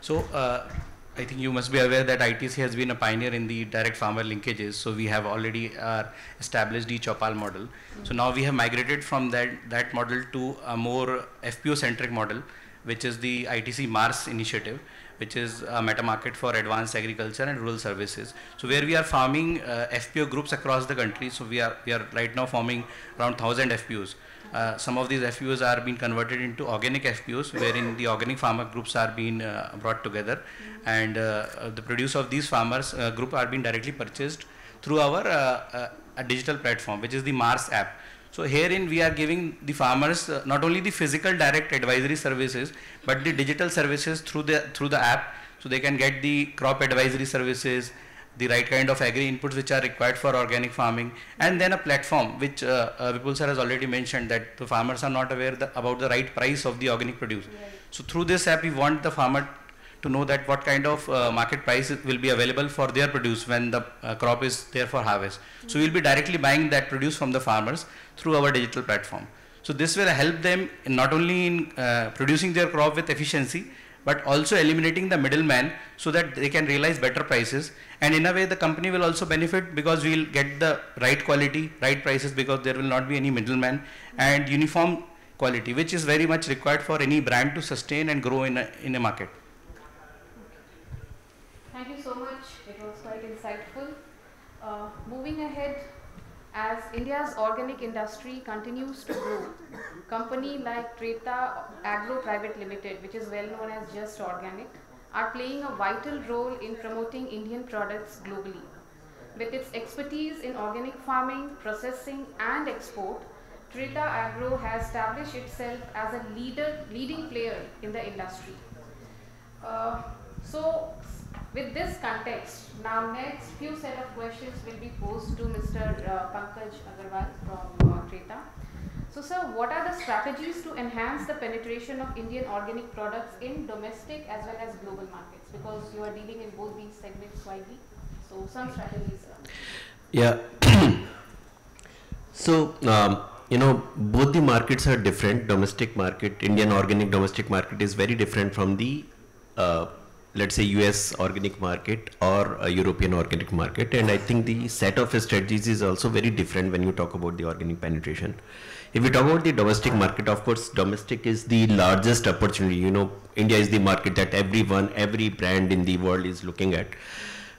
So uh, I think you must be aware that ITC has been a pioneer in the direct farmer linkages. So we have already uh, established the Choupal model. So now we have migrated from that that model to a more FPO centric model, which is the ITC MAARS initiative, which is a meta market for advanced agriculture and rural services. So where we are farming uh, FPO groups across the country. So we are we are right now forming around thousand FPOs. Uh, some of these FPOs are being converted into organic FPOs, wherein the organic farmer groups are being uh, brought together, and uh, uh, the produce of these farmers uh, group are being directly purchased through our a digital platform, which is the MAARS app. So herein we are giving the farmers uh, not only the physical direct advisory services, but the digital services through the through the app, so they can get the crop advisory services, the right kind of agri inputs which are required for organic farming, and then a platform which uh, uh, Vipul sir has already mentioned that the farmers are not aware the, about the right price of the organic produce. So through this app, we want the farmer to know that what kind of uh, market price will be available for their produce when the uh, crop is there for harvest. So we'll be directly buying that produce from the farmers through our digital platform. So this will help them not only in uh, producing their crop with efficiency, but also eliminating the middleman so that they can realize better prices. And in a way, the company will also benefit because we will get the right quality, right prices because there will not be any middleman and uniform quality, which is very much required for any brand to sustain and grow in a, in a market.
Thank you so much. It was quite insightful. Uh, moving ahead, as India's organic industry continues to grow, company like Treta Agro Private Limited, which is well known as Just Organic, are playing a vital role in promoting Indian products globally. With its expertise in organic farming, processing, and export, Treta Agro has established itself as a leader, leading player in the industry. Uh, so, with this context, now next few set of questions will be posed to Mr. Uh, Pankaj Agarwal from uh. So, sir, what are the strategies to enhance the penetration of Indian organic products in domestic as well as global markets? Because you are dealing in both these segments widely. So, some strategies.
Yeah. so, um, you know, both the markets are different. Domestic market, Indian organic domestic market is very different from the, uh, let's say, US organic market or a European organic market. And I think the set of strategies is also very different when you talk about the organic penetration. If we talk about the domestic market, of course, domestic is the largest opportunity. You know, India is the market that everyone, every brand in the world is looking at.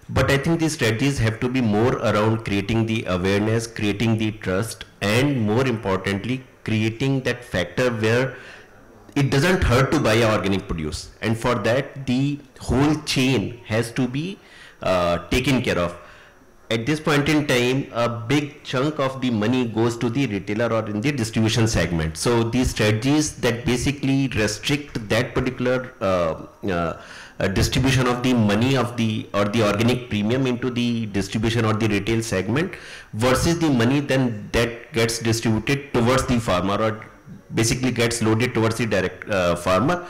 But I think these strategies have to be more around creating the awareness, creating the trust, and more importantly, creating that factor where it doesn't hurt to buy organic produce. And for that, the whole chain has to be uh, taken care of. At this point in time, a big chunk of the money goes to the retailer or in the distribution segment. So these strategies that basically restrict that particular uh, uh, distribution of the money of the or the organic premium into the distribution or the retail segment versus the money then that gets distributed towards the farmer or basically gets loaded towards the direct uh, farmer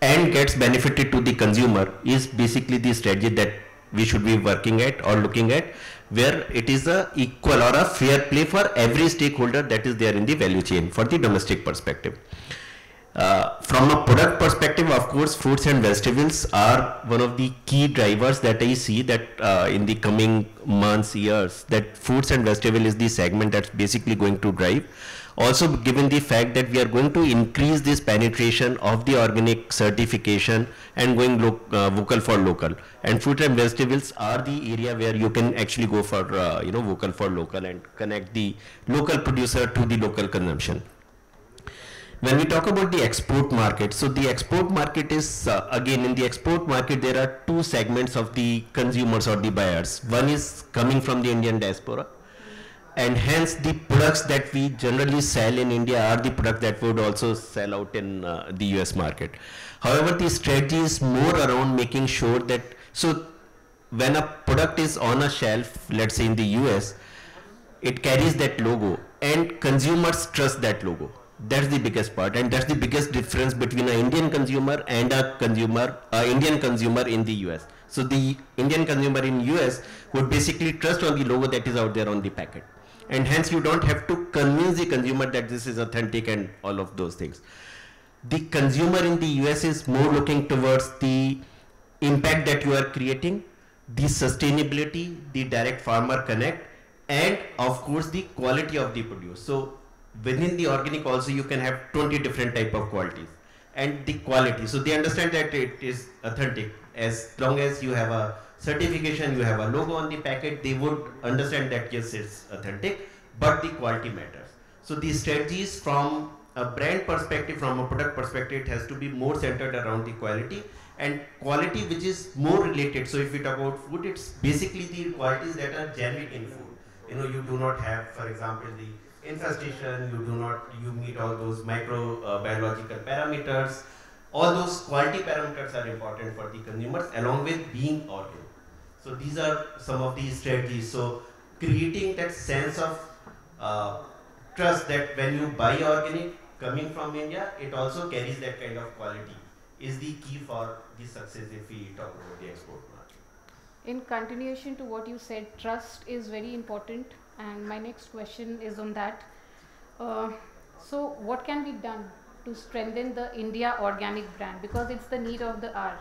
and gets benefited to the consumer is basically the strategy that we should be working at or looking at where it is a equal or a fair play for every stakeholder that is there in the value chain for the domestic perspective. Uh, from a product perspective, of course, fruits and vegetables are one of the key drivers that I see that uh, in the coming months, years, that fruits and vegetable is the segment that's basically going to drive. Also, given the fact that we are going to increase this penetration of the organic certification and going uh, vocal for local, and fruit and vegetables are the area where you can actually go for uh, you know vocal for local and connect the local producer to the local consumption. when we talk about the export market, so the export market is, uh, again, in the export market, there are two segments of the consumers or the buyers. One is coming from the Indian diaspora, and hence the products that we generally sell in India are the products that would also sell out in uh, the US market. However, the strategy is more around making sure that, so when a product is on a shelf, let's say in the US, it carries that logo and consumers trust that logo. That's the biggest part. And that's the biggest difference between an indian consumer and a consumer uh, indian consumer in the us so the indian consumer in us would basically trust on the logo that is out there on the packet and hence you don't have to convince the consumer that this is authentic and all of those things. The consumer in the us is more looking towards the impact that you are creating the sustainability the direct farmer connect and of course the quality of the produce. So within the organic also you can have 20 different type of qualities and the quality. So they understand that it is authentic as long as you have a certification you have a logo on the packet they would understand that yes it's authentic but the quality matters so the strategies from a brand perspective from a product perspective it has to be more centered around the quality and quality which is more related so if we talk about food it's basically the qualities that are generic in food you know you do not have for example the infestation, you do not, you meet all those microbiological uh, parameters. All those quality parameters are important for the consumers along with being organic. So these are some of these strategies. So creating that sense of uh, trust that when you buy organic coming from India, it also carries that kind of quality is the key for the success if we talk about the export market.
In continuation to what you said, trust is very important and my next question is on that. Uh, so what can be done to strengthen the India organic brand because it's the need of the hour.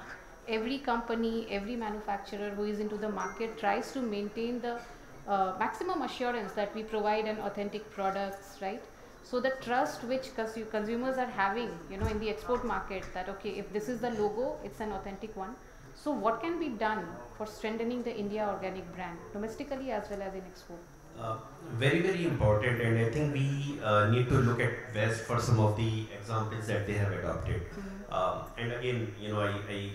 Every company, every manufacturer who is into the market tries to maintain the uh, maximum assurance that we provide an authentic products, right? So the trust which consumers are having, you know, in the export market that okay, if this is the logo, it's an authentic one. So what can be done for strengthening the India organic brand domestically as well as in export?
Uh, very very important and I think we uh, need to look at West for some of the examples that they have adopted. Mm-hmm. Um, and again, you know, I, I,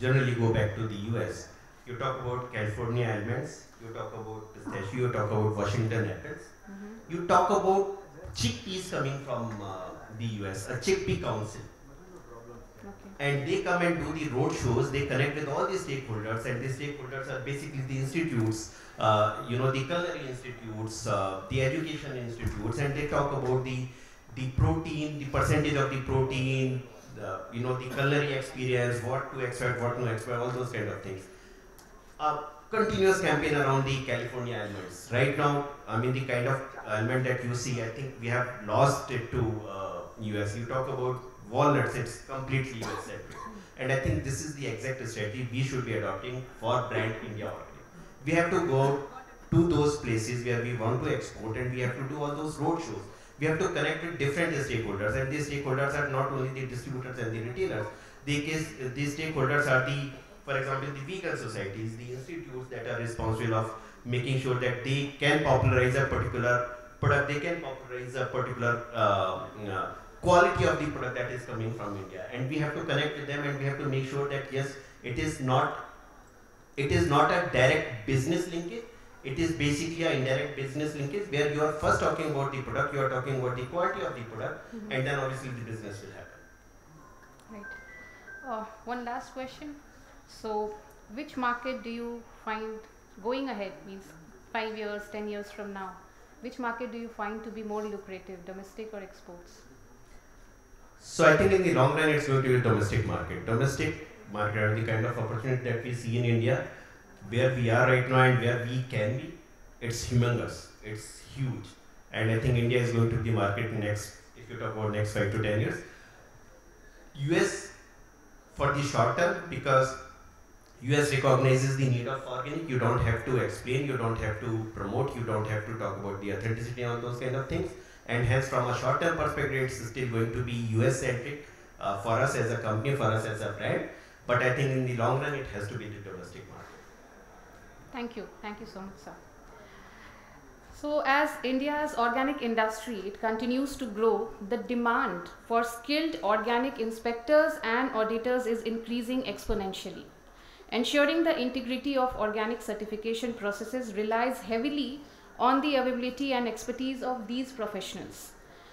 generally go back to the US. You talk about California almonds, you talk about pistachio, you talk about Washington apples, mm-hmm. you talk about chickpeas coming from uh, the US, a chickpea council. And they come and do the road shows, they connect with all the stakeholders, and the stakeholders are basically the institutes uh, you know, the culinary institutes, uh, the education institutes, and they talk about the the protein, the percentage of the protein, the, you know, the culinary experience, what to expect, what to expect, all those kind of things. A continuous campaign around the California almonds. Right now, I mean, the kind of almond that you see, I think we have lost it to uh, US. You talk about walnuts, it's completely US centric. And I think this is the exact strategy we should be adopting for brand India we have to go to those places where we want to export and we have to do all those road shows. We have to connect with different stakeholders and these stakeholders are not only the distributors and the retailers. They these stakeholders are the, for example, the vegan societies, the institutes that are responsible of making sure that they can popularize a particular product, they can popularize a particular uh, uh, quality of the product that is coming from India. And we have to connect with them and we have to make sure that yes, it is not it is not a direct business linkage. It is basically an indirect business linkage where you are first talking about the product, you are talking about the quality of the product, mm -hmm. and then obviously the business will happen.
Right. Uh, one last question. So, which market do you find going ahead, means five years, ten years from now? Which market do you find to be more lucrative, domestic or exports?
So, I think in the long run, it's going to be a domestic market. Domestic market are the kind of opportunity that we see in India, where we are right now and where we can be, it's humongous. It's huge. And I think India is going to be the market next, if you talk about next 5 to 10 years. US for the short term because US recognizes the need of organic. You don't have to explain, you don't have to promote, you don't have to talk about the authenticity on those kind of things. And hence, from a short term perspective, it's still going to be US centric uh, for us as a company, for us as a brand. But I think in the long run, it has to be the domestic.
Thank you. Thank you so much, sir. So as India's organic industry, it continues to grow, the demand for skilled organic inspectors and auditors is increasing exponentially. Ensuring the integrity of organic certification processes relies heavily on the availability and expertise of these professionals.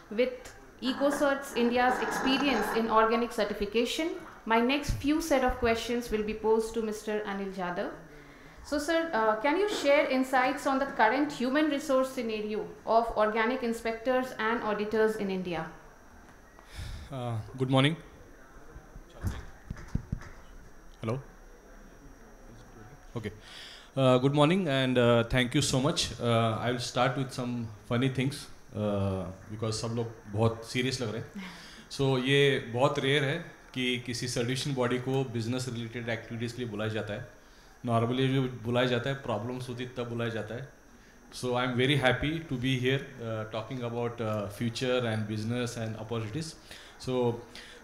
With EcoCerts India's experience in organic certification, my next few set of questions will be posed to Mr. Anil Jadhav. So, sir, uh, can you share insights on the current human resource scenario of organic inspectors and auditors in India?
Uh, good morning. Hello. Okay. Uh, good morning and uh, thank you so much. Uh, I will start with some funny things uh, because सब लोग बहुत serious लग रहे हैं. So ये बहुत rare है कि किसी सर्टिफिकेशन बॉडी को बिजनेस रिलेटेड एक्टिविटीज़ के लिए बुलाया जाता है नॉर्मली जो बुलाया जाता है प्रॉब्लम्स होती तब बुलाया जाता है so I am very happy to be here talking about future and business and opportunities so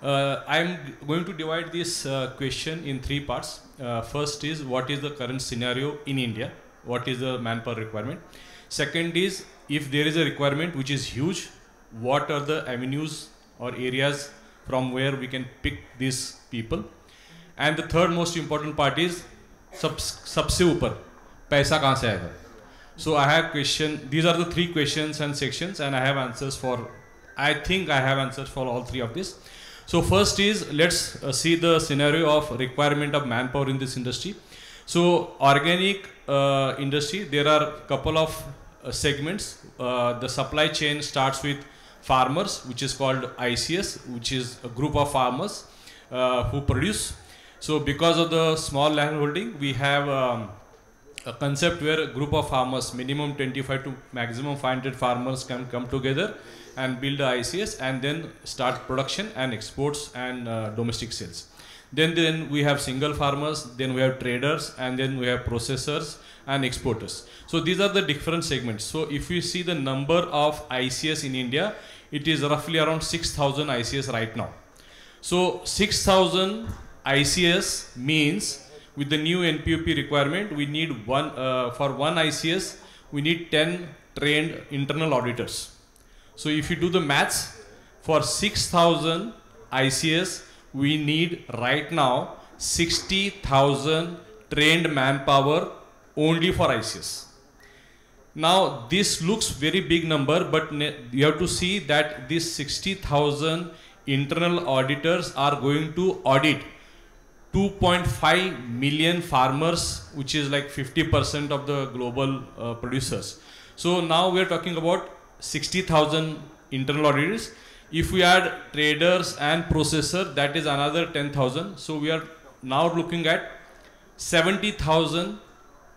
I am going to divide this question in three parts first is what is the current scenario in India, what is the manpower requirement. Second is if there is a requirement which is huge, what are the avenues or areas from where we can pick these people. And the third most important part is सब, सबसे ऊपर, पैसा कहाँ से आएगा? So I have question these are the three question and section and I have answers for I think I have answers for all three of this so first is let's see the scenario of requirement of manpower in this industry so organic industry there are couple of segments the supply chain starts with farmers which is called I C S which is a group of farmers who produce So because of the small land holding, we have um, a concept where a group of farmers, minimum 25 to maximum 500 farmers can come together and build ICS and then start production and exports and uh, domestic sales. Then, then we have single farmers, then we have traders, and then we have processors and exporters. So these are the different segments. So if you see the number of ICS in India, it is roughly around 6,000 ICS right now. So 6,000 ICS means with the new NPOP requirement, we need one uh, for one ICS, we need 10 trained internal auditors. So if you do the maths, for 6,000 ICS, we need right now 60,000 trained manpower only for ICS. Now this looks very big number, but you have to see that these 60,000 internal auditors are going to audit 2.5 million farmers, which is like 50% of the global uh, producers. So now we are talking about 60,000 internal auditors. If we add traders and processor, that is another 10,000. So we are now looking at 70,000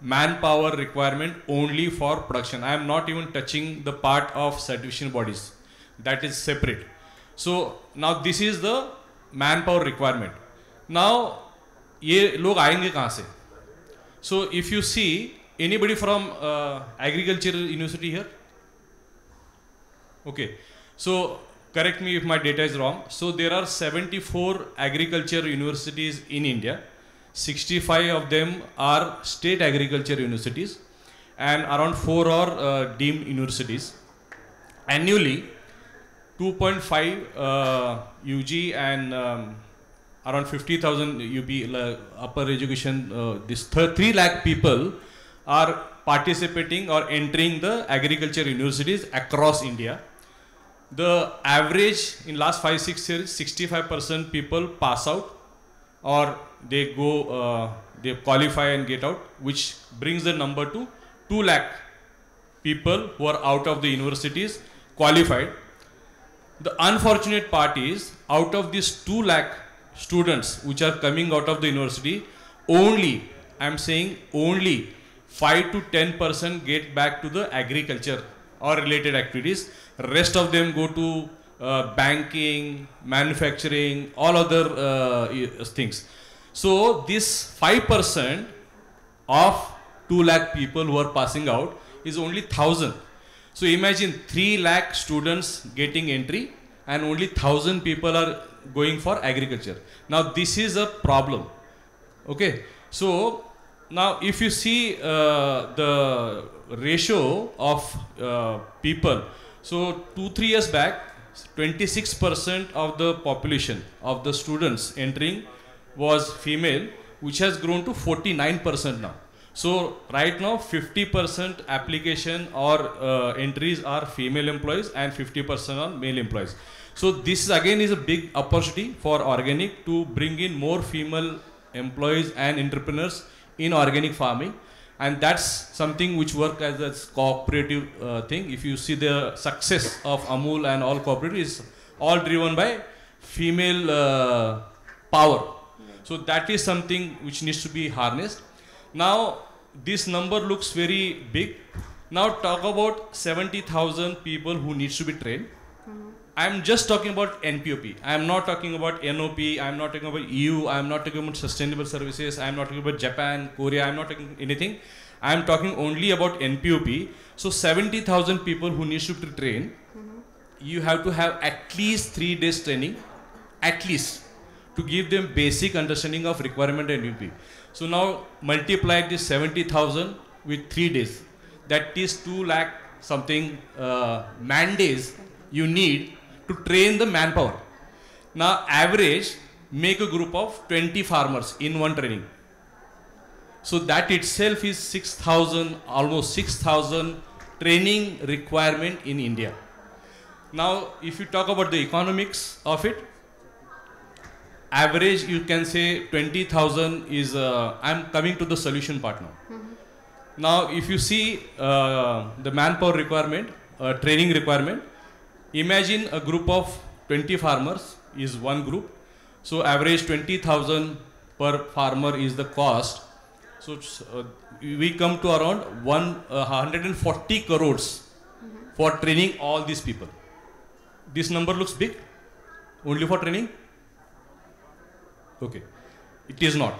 manpower requirement only for production. I am not even touching the part of certification bodies. That is separate. So now this is the manpower requirement. Now ये लोग आएँगे कहाँ से? So if you see anybody from agriculture university here okay so correct me if my data is wrong so there are seventy four agriculture universities in India sixty five of them are state agriculture universities and around four are deemed universities annually two point five U G and around 50,000 UB uh, upper education. Uh, this th- 3 lakh people are participating or entering the agriculture universities across India the average in last five six years 65% people pass out or they go uh, they qualify and get out which brings the number to 2 lakh people who are out of the universities qualified the unfortunate part is out of these 2 lakh students which are coming out of the university only i am saying only 5 to 10% get back to the agriculture or related activities. Rest of them go to uh, banking manufacturing all other uh, things. So this 5% of 2 lakh people who are passing out is only 1000 so imagine 3 lakh students getting entry and only 1000 people are going for agriculture now this is a problem okay so now if you see uh, the ratio of uh, people, so two three years back, 26% of the population of the students entering was female, which has grown to 49% now. So right now, 50% application or uh, entries are female employees and 50% are male employees. So this again is a big opportunity for organic to bring in more female employees and entrepreneurs in organic farming. And that's something which work as a cooperative uh, thing. If you see the success of Amul and all cooperatives, all driven by female uh, power. So that is something which needs to be harnessed. Now this number looks very big. Now talk about 70,000 people who needs to be trained. I'm just talking about NPOP. I'm not talking about NOP. I'm not talking about EU. I'm not talking about sustainable services. I'm not talking about Japan, Korea. I'm not talking anything. I'm talking only about NPOP. So 70,000 people who needs to be trained. You have to have at least three days training, at least, to give them basic understanding of requirement and NPOP. So now multiply this 70,000 with three days. That is 2 lakh something uh, man days you need to train the manpower. Now average make a group of 20 farmers in one training. So that itself is 6,000, almost 6,000 training requirement in India. Now if you talk about the economics of it, average you can say 20,000 is, uh, I'm coming to the solution part now. Now if you see uh, the manpower requirement, uh, training requirement, imagine a group of 20 farmers is one group. So average 20,000 per farmer is the cost. So it's, uh, we come to around one, uh, 140 crores for training all these people. This number looks big, only for training? Okay, it is not.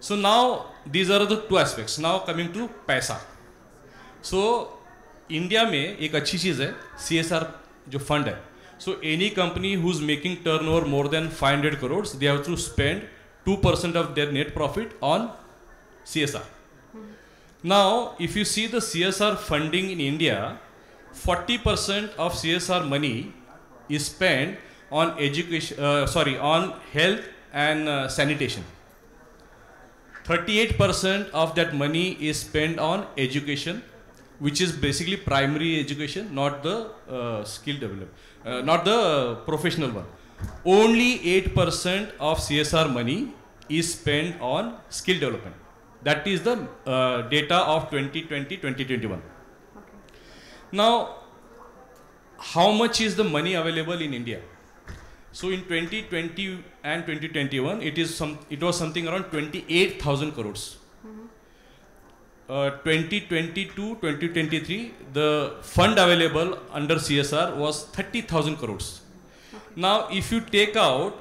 So now these are the two aspects. Now coming to पैसा. So India में एक अच्छी चीज़ है सी S are जो fund है so any company who is making turn over more than five hundred crore they have to spend two percent of their net profit on C S R now if you see the C S R funding in India forty percent of C S R money is spent on education, uh, sorry, on health and uh, sanitation. 38% of that money is spent on education, which is basically primary education, not the uh, skill development, uh, not the professional one. Only 8% of CSR money is spent on skill development. That is the uh, data of 2020-2021. Now, how much is the money available in India? So in 2020 and 2021, it is some. It was something around 28,000 crores. Uh, 2022, 2023, the fund available under CSR was 30,000 crores. Now, if you take out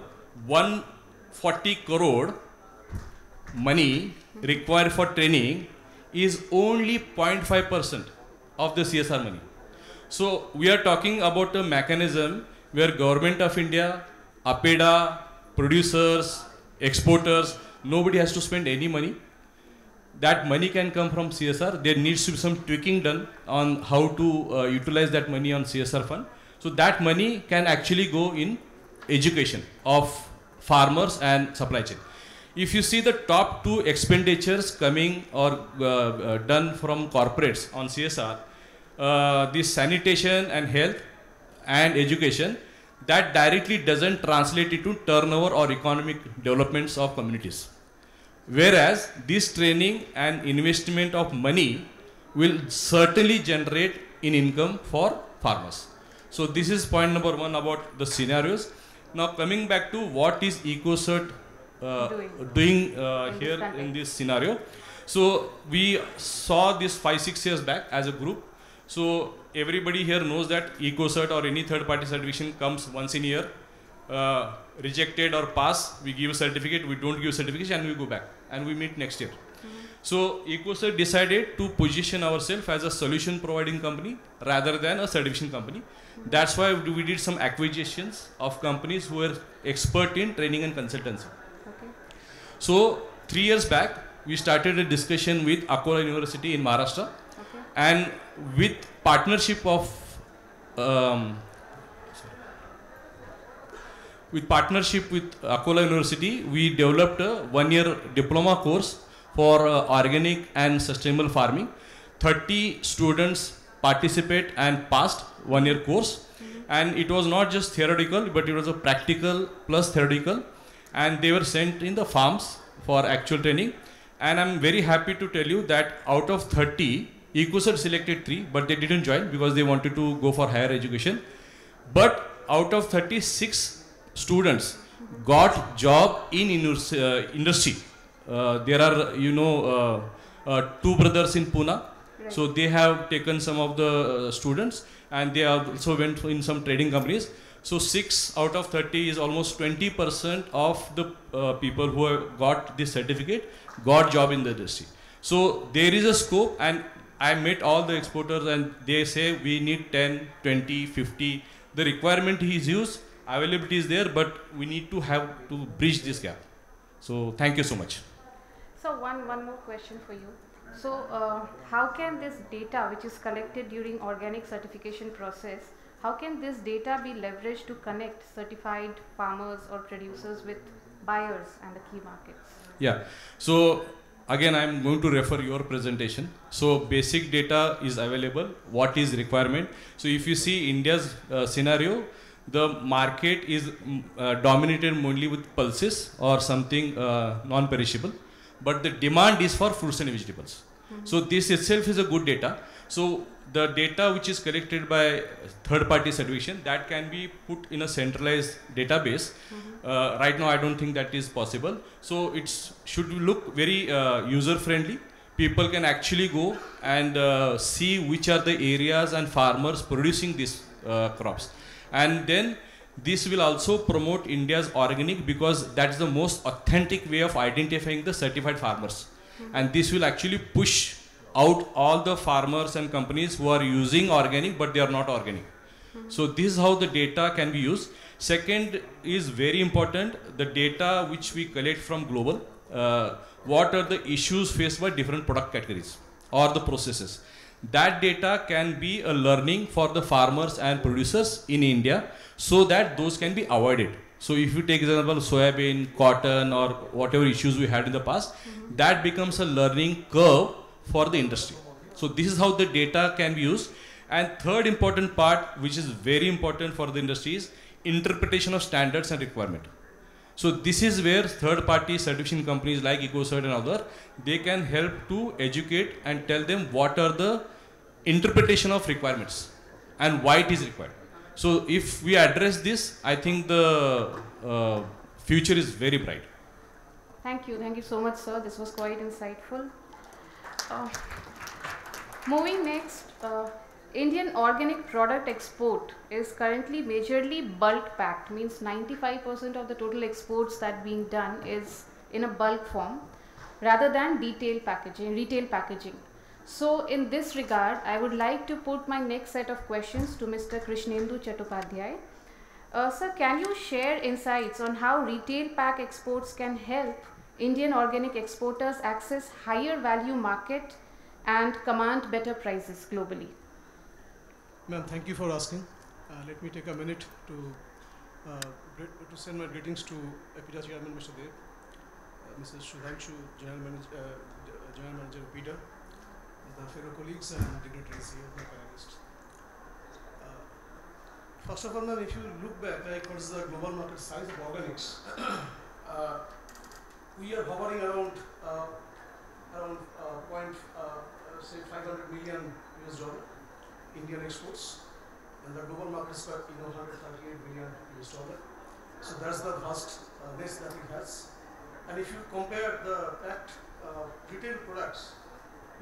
140 crore money required for training, is only 0.5 percent of the CSR money. So we are talking about a mechanism where government of India, APEDA, producers, exporters, nobody has to spend any money. That money can come from CSR. There needs to be some tweaking done on how to uh, utilize that money on CSR fund. So that money can actually go in education of farmers and supply chain. If you see the top two expenditures coming or uh, uh, done from corporates on CSR, uh, this sanitation and health and education that directly doesn't translate into turnover or economic developments of communities whereas this training and investment of money will certainly generate in income for farmers. So this is point number one about the scenarios. Now coming back to what is ecocert uh,
Doing.
doing uh,
In
here in this scenario. So we saw this five six years back as a group. So everybody here knows that EcoCert or any third party certification comes once in a year. Uh, rejected or pass, we give a certificate, we don't give certification and we go back and we meet next year. So EcoCert decided to position ourselves as a solution providing company rather than a certification company. That's why we did some acquisitions of companies who were expert in training and consultancy.
Okay.
So three years back, we started a discussion with Akola University in Maharashtra,
Okay.
and with partnership of um, with partnership with Akola University, we developed a one-year diploma course for uh, organic and sustainable farming. 30 students participate and passed one-year course, and it was not just theoretical, but it was a practical plus theoretical, and they were sent in the farms for actual training. And I'm very happy to tell you that out of 30, EcoCert selected three, but they didn't join because they wanted to go for higher education. But out of 36 students got job in uh, industry. Uh, there are, you know, uh, uh, two brothers in Pune. So they have taken some of the uh, students and they have also went in some trading companies. So 6 out of 30 is almost 20% of the uh, people who have got this certificate got job in the industry. So there is a scope and I met all the exporters and they say we need 10, 20, 50. The requirement is used, availability is there, but we need to have to bridge this gap. So thank you so much.
So one, one more question for you. So uh, how can this data which is collected during organic certification process, how can this data be leveraged to connect certified farmers or producers with buyers and the key markets?
Yeah. So again, I'm going to refer your presentation. So basic data is available. What is requirement? So if you see India's uh, scenario, the market is mm, uh, dominated mainly with pulses or something uh, non-perishable, but the demand is for fruits and vegetables. So this itself is a good data. So the data which is collected by third-party certification that can be put in a centralized database. Uh, right now, I don't think that is possible. So it should look very uh, user-friendly. People can actually go and uh, see which are the areas and farmers producing these uh, crops, and then this will also promote India's organic because that's the most authentic way of identifying the certified farmers, and this will actually push out all the farmers and companies who are using organic but they are not organic. So this is how the data can be used. Second is very important, the data which we collect from global, uh, what are the issues faced by different product categories or the processes. That data can be a learning for the farmers and producers in India so that those can be avoided. So if you take example soybean, cotton or whatever issues we had in the past, mm-hmm. that becomes a learning curve for the industry. So this is how the data can be used. And third important part, which is very important for the industry, is interpretation of standards and requirement. So this is where third-party certification companies like EcoCert and other, they can help to educate and tell them what are the interpretation of requirements and why it is required. So if we address this, I think the uh, future is very bright.
Thank you, thank you so much, sir. This was quite insightful. Uh, moving next, uh, Indian organic product export is currently majorly bulk packed, means 95% of the total exports that being done is in a bulk form rather than detail packaging, retail packaging. So in this regard, I would like to put my next set of questions to Mr. Krishnendu Chattopadhyay. Uh, sir, can you share insights on how retail pack exports can help Indian organic exporters access higher value market and command better prices globally?
Ma'am, thank you for asking. Uh, let me take a minute to uh, to send my greetings to APEDA Chairman Mr. Dev, uh, Mrs. Shubhanshu, General Manager, uh, General Manager APEDA, the fellow colleagues and dignitaries here, my panelists. Uh, First of all, ma'am, if you look back, like what is the global market size of organics, uh, we are hovering around uh, around uh, point uh, uh, say 500 million US dollar Indian exports, and the global market is you know 138 billion US dollar. So that's the vast uh, that it has. And if you compare the packed uh, retail products,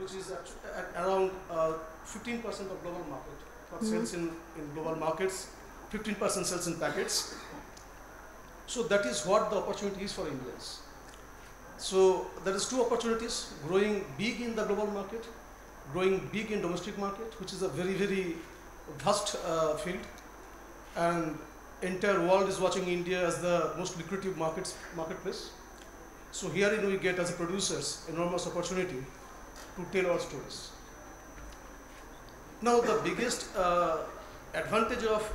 which is actu- at around uh, 15% of global market, what
Mhm.
sells in, in global markets, 15% sales in packets. So that is what the opportunity is for Indians. So there is two opportunities, growing big in the global market, growing big in domestic market, which is a very, very vast uh, field. And entire world is watching India as the most lucrative markets, marketplace. So here you know, we get as producers enormous opportunity to tell our stories. Now the biggest uh, advantage of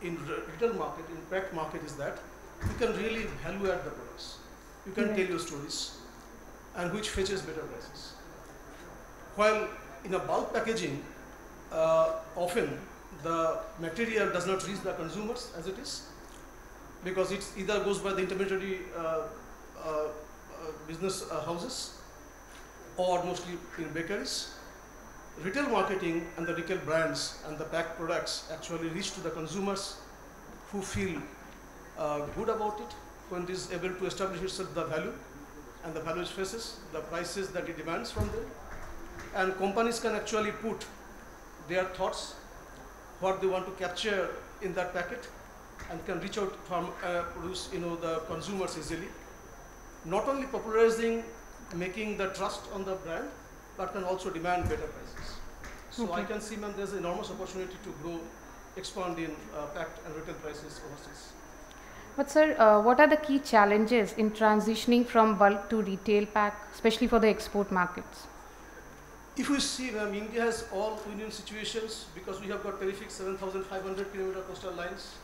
in retail market, in packed market is that you can really value add the products. You can
Right.
tell your stories and which fetches better prices. While in a bulk packaging, uh, often the material does not reach the consumers as it is because it either goes by the intermediary uh, uh, uh, business uh, houses or mostly in bakeries. Retail marketing and the retail brands and the packed products actually reach to the consumers who feel uh, good about it when it is able to establish itself the value and the value faces, the prices that it demands from them. And companies can actually put their thoughts, what they want to capture in that packet and can reach out from uh, produce you know the consumers easily. Not only popularizing, making the trust on the brand, but can also demand better prices. So I can see, man, there's enormous opportunity to grow, expand in uh, packed and retail prices overseas.
But sir, uh, what are the key challenges in transitioning from bulk to retail pack, especially for the export markets?
If we see, ma'am, India has all win-win situations because we have got terrific 7,500 kilometer coastal lines.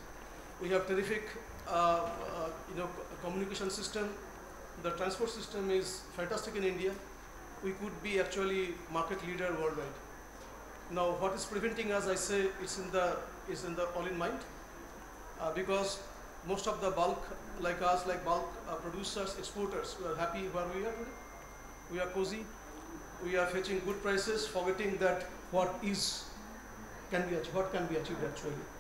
We have terrific, uh, uh, you know, communication system. The transport system is fantastic in India. We could be actually market leader worldwide. Now, what is preventing us? I say it's in the is in the all in mind, uh, because most of the bulk like us, like bulk uh, producers, exporters, we are happy where we are today. We are cozy we are fetching good prices, forgetting that what is can be what can be achieved actually.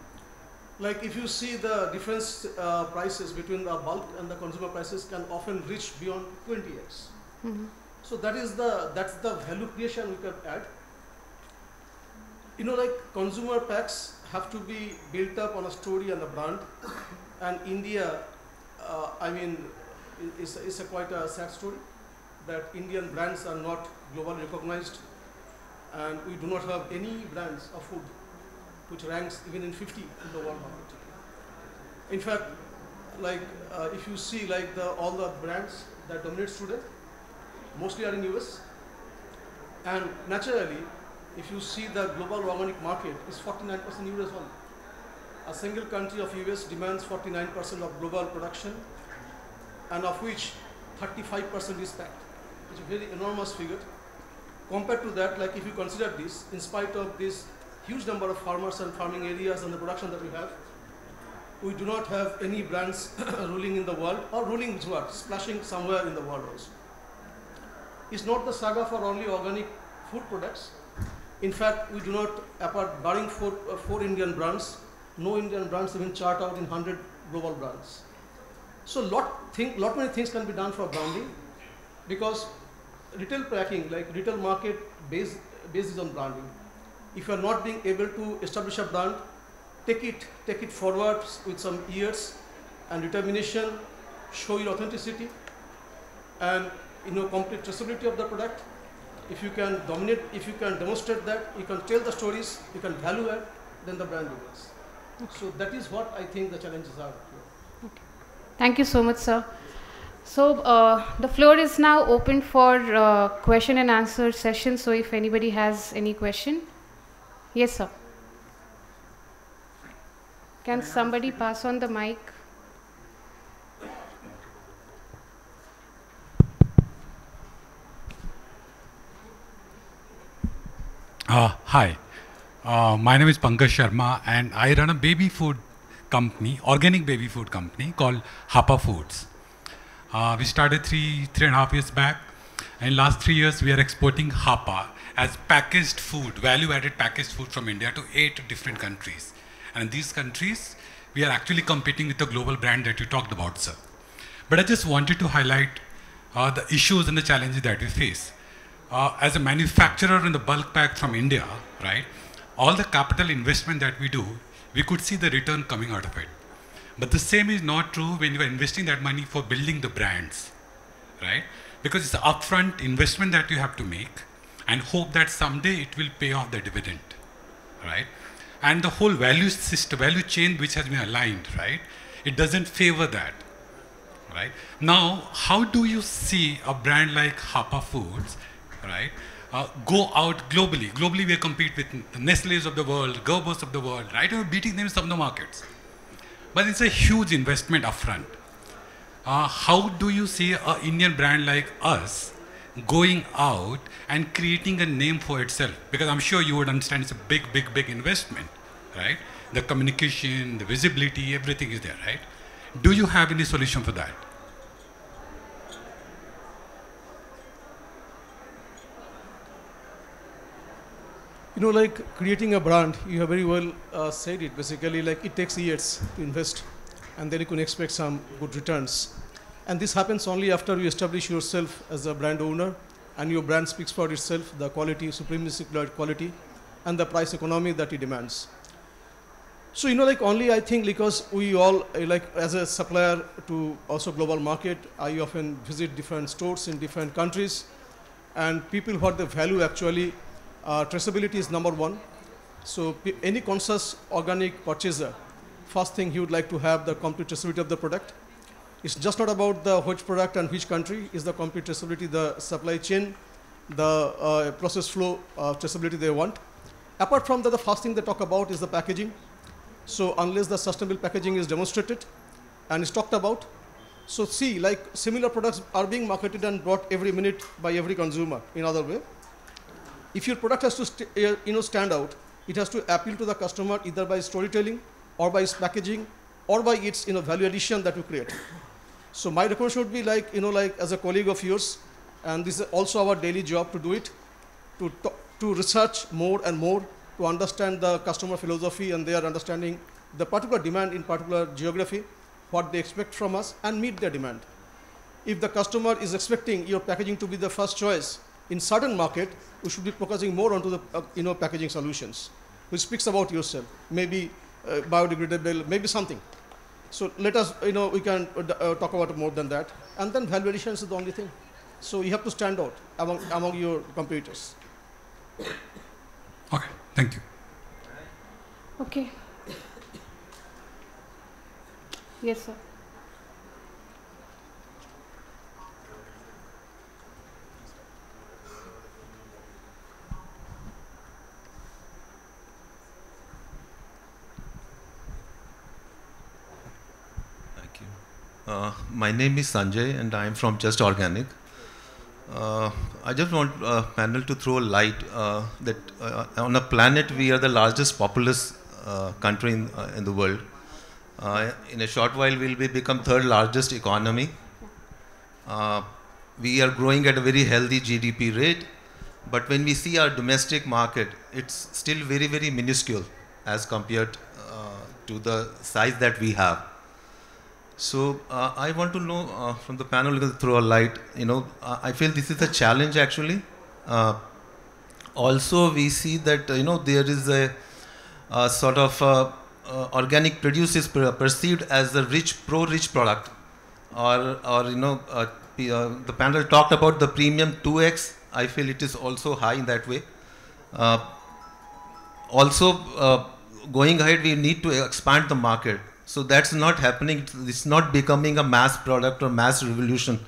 Like if you see the difference uh, prices between the bulk and the consumer prices can often reach beyond 20x.
Mhm.
So that is the that's the value creation we can add. You know, like consumer packs have to be built up on a story and a brand, and India, uh, I mean, i- is is a quite a sad story that Indian brands are not globally recognized, and we do not have any brands of food which ranks even in 50 in the world market. In fact, like uh, if you see like the all the brands that dominate today, mostly are in US, and naturally, if you see the global organic market is 49% US only. A single country of US demands 49% of global production, and of which 35% is packed. It's a very enormous figure. Compared to that, like if you consider this, in spite of this huge number of farmers and farming areas and the production that we have, we do not have any brands ruling in the world or ruling what? Splashing somewhere in the world also. It's not the saga for only organic food products. In fact, we do not, apart barring four, uh, four Indian brands, no Indian brands even chart out in 100 global brands. So lot, think, lot many things can be done for branding because retail packing, like retail market base, basis on branding. If you are not being able to establish a brand, take it, take it forward with some years and determination, show your authenticity and you know complete traceability of the product. If you can dominate, if you can demonstrate that, you can tell the stories, you can value add, then the brand begins. So that is what I think the challenges are here.
Thank you so much, sir. So uh, the floor is now open for uh, question and answer session. So if anybody has any question, yes, sir. Can somebody pass on the mic?
Uh, hi, uh, my name is Pankaj Sharma and I run a baby food company, organic baby food company called Hapa Foods. Uh, we started three, three and a half years back and last three years we are exporting Hapa as packaged food, value-added packaged food from India to eight different countries. And in these countries, we are actually competing with the global brand that you talked about, sir. But I just wanted to highlight uh, the issues and the challenges that we face. Uh, as a manufacturer in the bulk pack from India, right, all the capital investment that we do, we could see the return coming out of it. But the same is not true when you are investing that money for building the brands, right? Because it's the upfront investment that you have to make and hope that someday it will pay off the dividend, right? And the whole value system, value chain which has been aligned, right? It doesn't favor that, right? Now, how do you see a brand like Hapa Foods, right, uh, go out globally? Globally, we compete with the Nestle's of the world, Gerbers of the world, right? We're beating them in some of the markets. But it's a huge investment upfront. Uh, how do you see an Indian brand like us going out and creating a name for itself? Because I'm sure you would understand it's a big, big, big investment, right? The communication, the visibility, everything is there, right? Do you have any solution for that?
You know, like creating a brand, you have very well uh, said it. Basically, like it takes years to invest, and then you can expect some good returns. And this happens only after you establish yourself as a brand owner, and your brand speaks for itself, the quality, supremacy quality, and the price economy that it demands. So you know, like only I think because we all uh, like as a supplier to also global market, I often visit different stores in different countries, and people what the value actually uh, traceability is number one. So any conscious organic purchaser, first thing he would like to have the complete traceability of the product. It's just not about the which product and which country, is the complete traceability, the supply chain, the uh, process flow uh, traceability they want. Apart from that, the first thing they talk about is the packaging. So unless the sustainable packaging is demonstrated and is talked about, so see, like similar products are being marketed and bought every minute by every consumer in other way if your product has to uh, you know, stand out, it has to appeal to the customer either by storytelling or by its packaging or by its you know, value addition that you create. So my recommendation would be like, you know, like as a colleague of yours, and this is also our daily job to do it, to, to research more and more, to understand the customer philosophy and their understanding the particular demand in particular geography, what they expect from us, and meet their demand. If the customer is expecting your packaging to be the first choice, in certain market, we should be focusing more onto the uh, you know packaging solutions, which speaks about yourself, maybe uh, biodegradable, maybe something. So let us you know we can uh, uh talk about more than that, and then value addition is the only thing. So you have to stand out among among your competitors.
Okay, thank you.
Okay. Yes, sir.
Uh, my name is Sanjay and I am from Just Organik. Uh, I just want uh, panel to throw a light uh, that uh, on a planet we are the largest populous country in, in, the world. in a short while we will be become third largest economy. we are growing at a very healthy GDP rate, but when we see our domestic market, it's still very very minuscule as compared to the size that we have. So uh, I want to know uh, from the panel, throw a light. You know, uh, I feel this is a challenge actually. Uh, also, we see that you know there is a, a sort of uh, uh, organic produce is perceived as a rich, pro-rich product, or or you know the panel talked about the premium 2x. I feel it is also high in that way. also, going ahead, we need to expand the market so that's not happening. It's not becoming a mass product or mass revolution.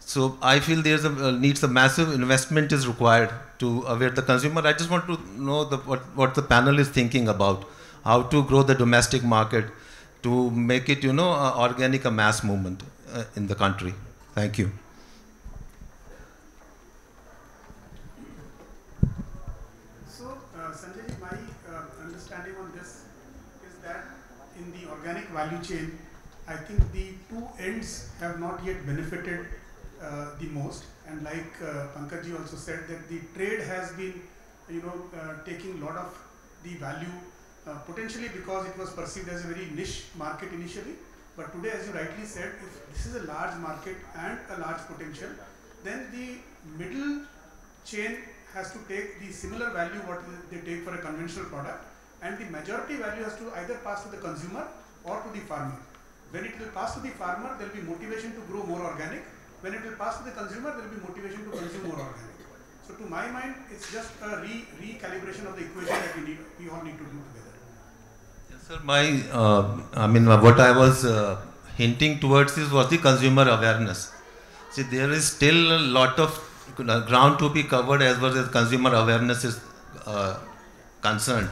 So I feel there's a uh, needs a massive investment is required to aware the consumer. I just want to know the, what what the panel is thinking about, how to grow the domestic market, to make it you know uh, organic a mass movement uh, in the country. Thank you.
Value chain, I think the two ends have not yet benefited uh, the most. And like uh, also said that the trade has been, you know, uh, taking a lot of the value uh, potentially because it was perceived as a very niche market initially. But today, as you rightly said, if this is a large market and a large potential, then the middle chain has to take the similar value what they take for a conventional product and the majority value has to either pass to the consumer or to the farmer. When it will pass to the farmer, there will be motivation to grow more organic. When it will pass to the consumer, there will be motivation to consume more organic. So to my mind, it's just a re recalibration of the equation that we need, we all need to do together.
Yes, sir. My, uh, I mean, what I was uh, hinting towards is was the consumer awareness. See, there is still a lot of ground to be covered as far as consumer awareness is uh, concerned.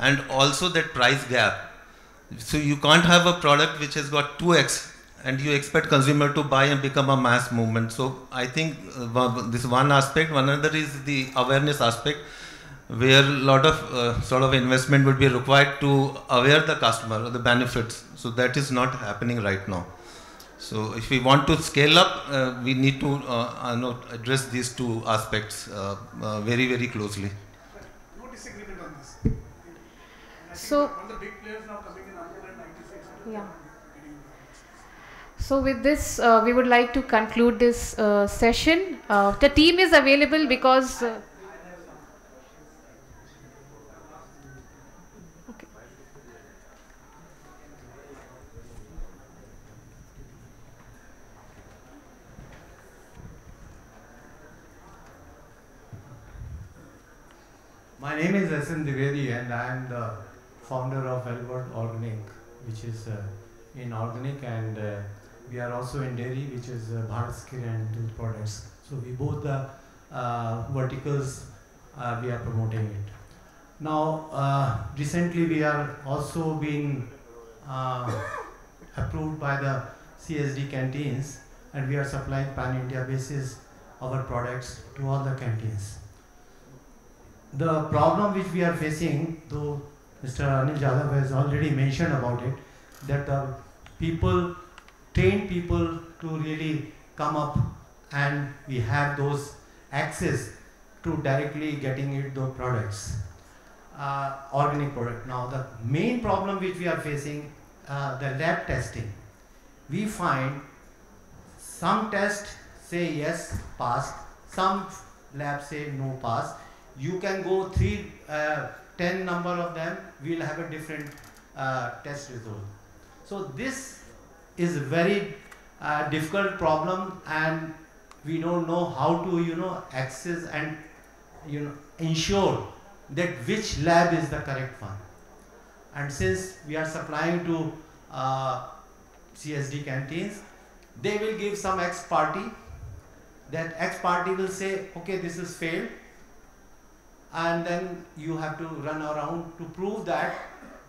And also that price gap. So you can't have a product which has got 2x and you expect consumer to buy and become a mass movement. So I think uh, this one aspect, one other is the awareness aspect where a lot of uh, sort of investment would be required to aware the customer of the benefits. So that is not happening right now. So if we want to scale up, uh, we need to uh, know, address these two aspects uh, uh, very, very closely.
No disagreement on this.
So, yeah. So with this, uh, we would like to conclude this uh, session. Uh, the team is available because. Uh.
My name is S.N. Divedi and I am the founder of Elwood Organic, which is uh, in organic and uh, we are also in dairy, which is uh, Bharat and Dooth products. So we both the uh, verticals we are promoting it. Now, recently we are also being approved by the CSD canteens and we are supplying pan-India basis our products to all the canteens. The problem which we are facing, though Mr. Anil Jadhav has already mentioned about it, that the people, trained people to really come up and we have those access to directly getting it the products, uh, organic product. Now the main problem which we are facing, uh, the lab testing. We find some test say yes, pass, some labs say no, pass. You can go three, uh, 10 number of them, we'll have a different uh, test result. So this is a very uh, difficult problem and we don't know how to, you know, access and, you know, ensure that which lab is the correct one. And since we are supplying to uh, CSD canteens, they will give some X party. That X party will say, okay, this is failed. And then you have to run around to prove that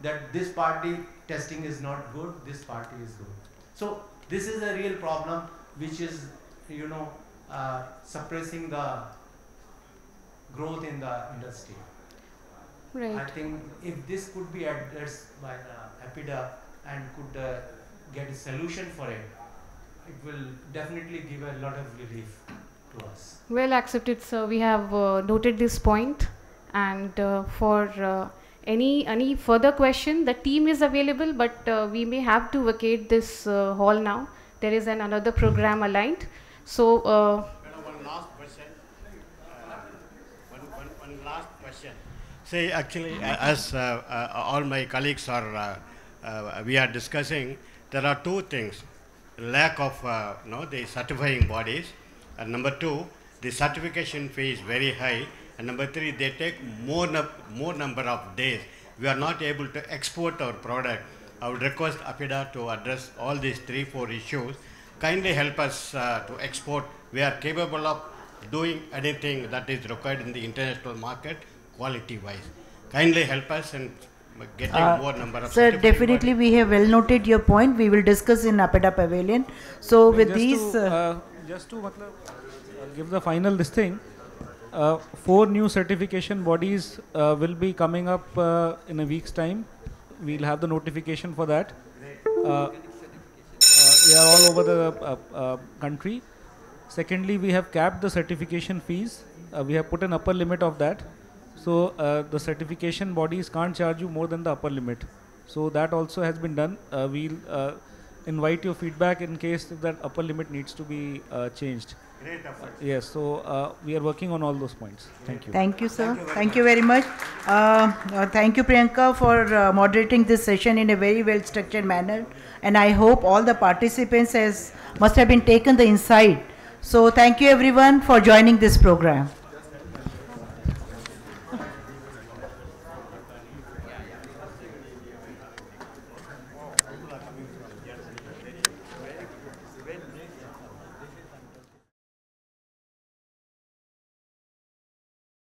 that this party testing is not good, this party is good. So this is a real problem which is, you know, uh, suppressing the growth in the industry.
Right.
I think if this could be addressed by the APEDA and could uh, get a solution for it, it will definitely give a lot of relief to us.
Well accepted, sir. We have uh, noted this point, and uh, for uh, any any further question, the team is available, but uh, we may have to vacate this hall now. There is an another program aligned, so.
One last question. One, one, one last question. See, actually, as all my colleagues are, we are discussing, there are two things. Lack of, uh, you know, the certifying bodies. And number two, the certification fee is very high. And number three, they take more, nu- more number of days. We are not able to export our product. I would request APEDA to address all these three, four issues. Kindly help us uh, to export. We are capable of doing anything that is required in the international market quality wise. Kindly help us in getting
Uh,
more number of
Sir,
certified
definitely we have well noted your point. We will discuss in APEDA Pavilion. So with
just
these,
to,
uh,
uh, just to uh, give the final this thing, uh, four new certification bodies uh, will be coming up uh, in a week's time. We'll have the notification for that. Uh, uh, they are all over the uh, uh, country. Secondly, we have capped the certification fees. Uh, we have put an upper limit of that. So uh, the certification bodies can't charge you more than the upper limit. So that also has been done. Uh, we'll uh, invite your feedback in case that upper limit needs to be uh, changed.
Great effort.
yes, so uh, we are working on all those points. Thank you.
thank you, sir. Thank you very much. Uh, uh, thank you, Priyanka, for uh, moderating this session in a very well structured manner. And I hope all the participants has must have been taken the insight. So thank you everyone for joining this program.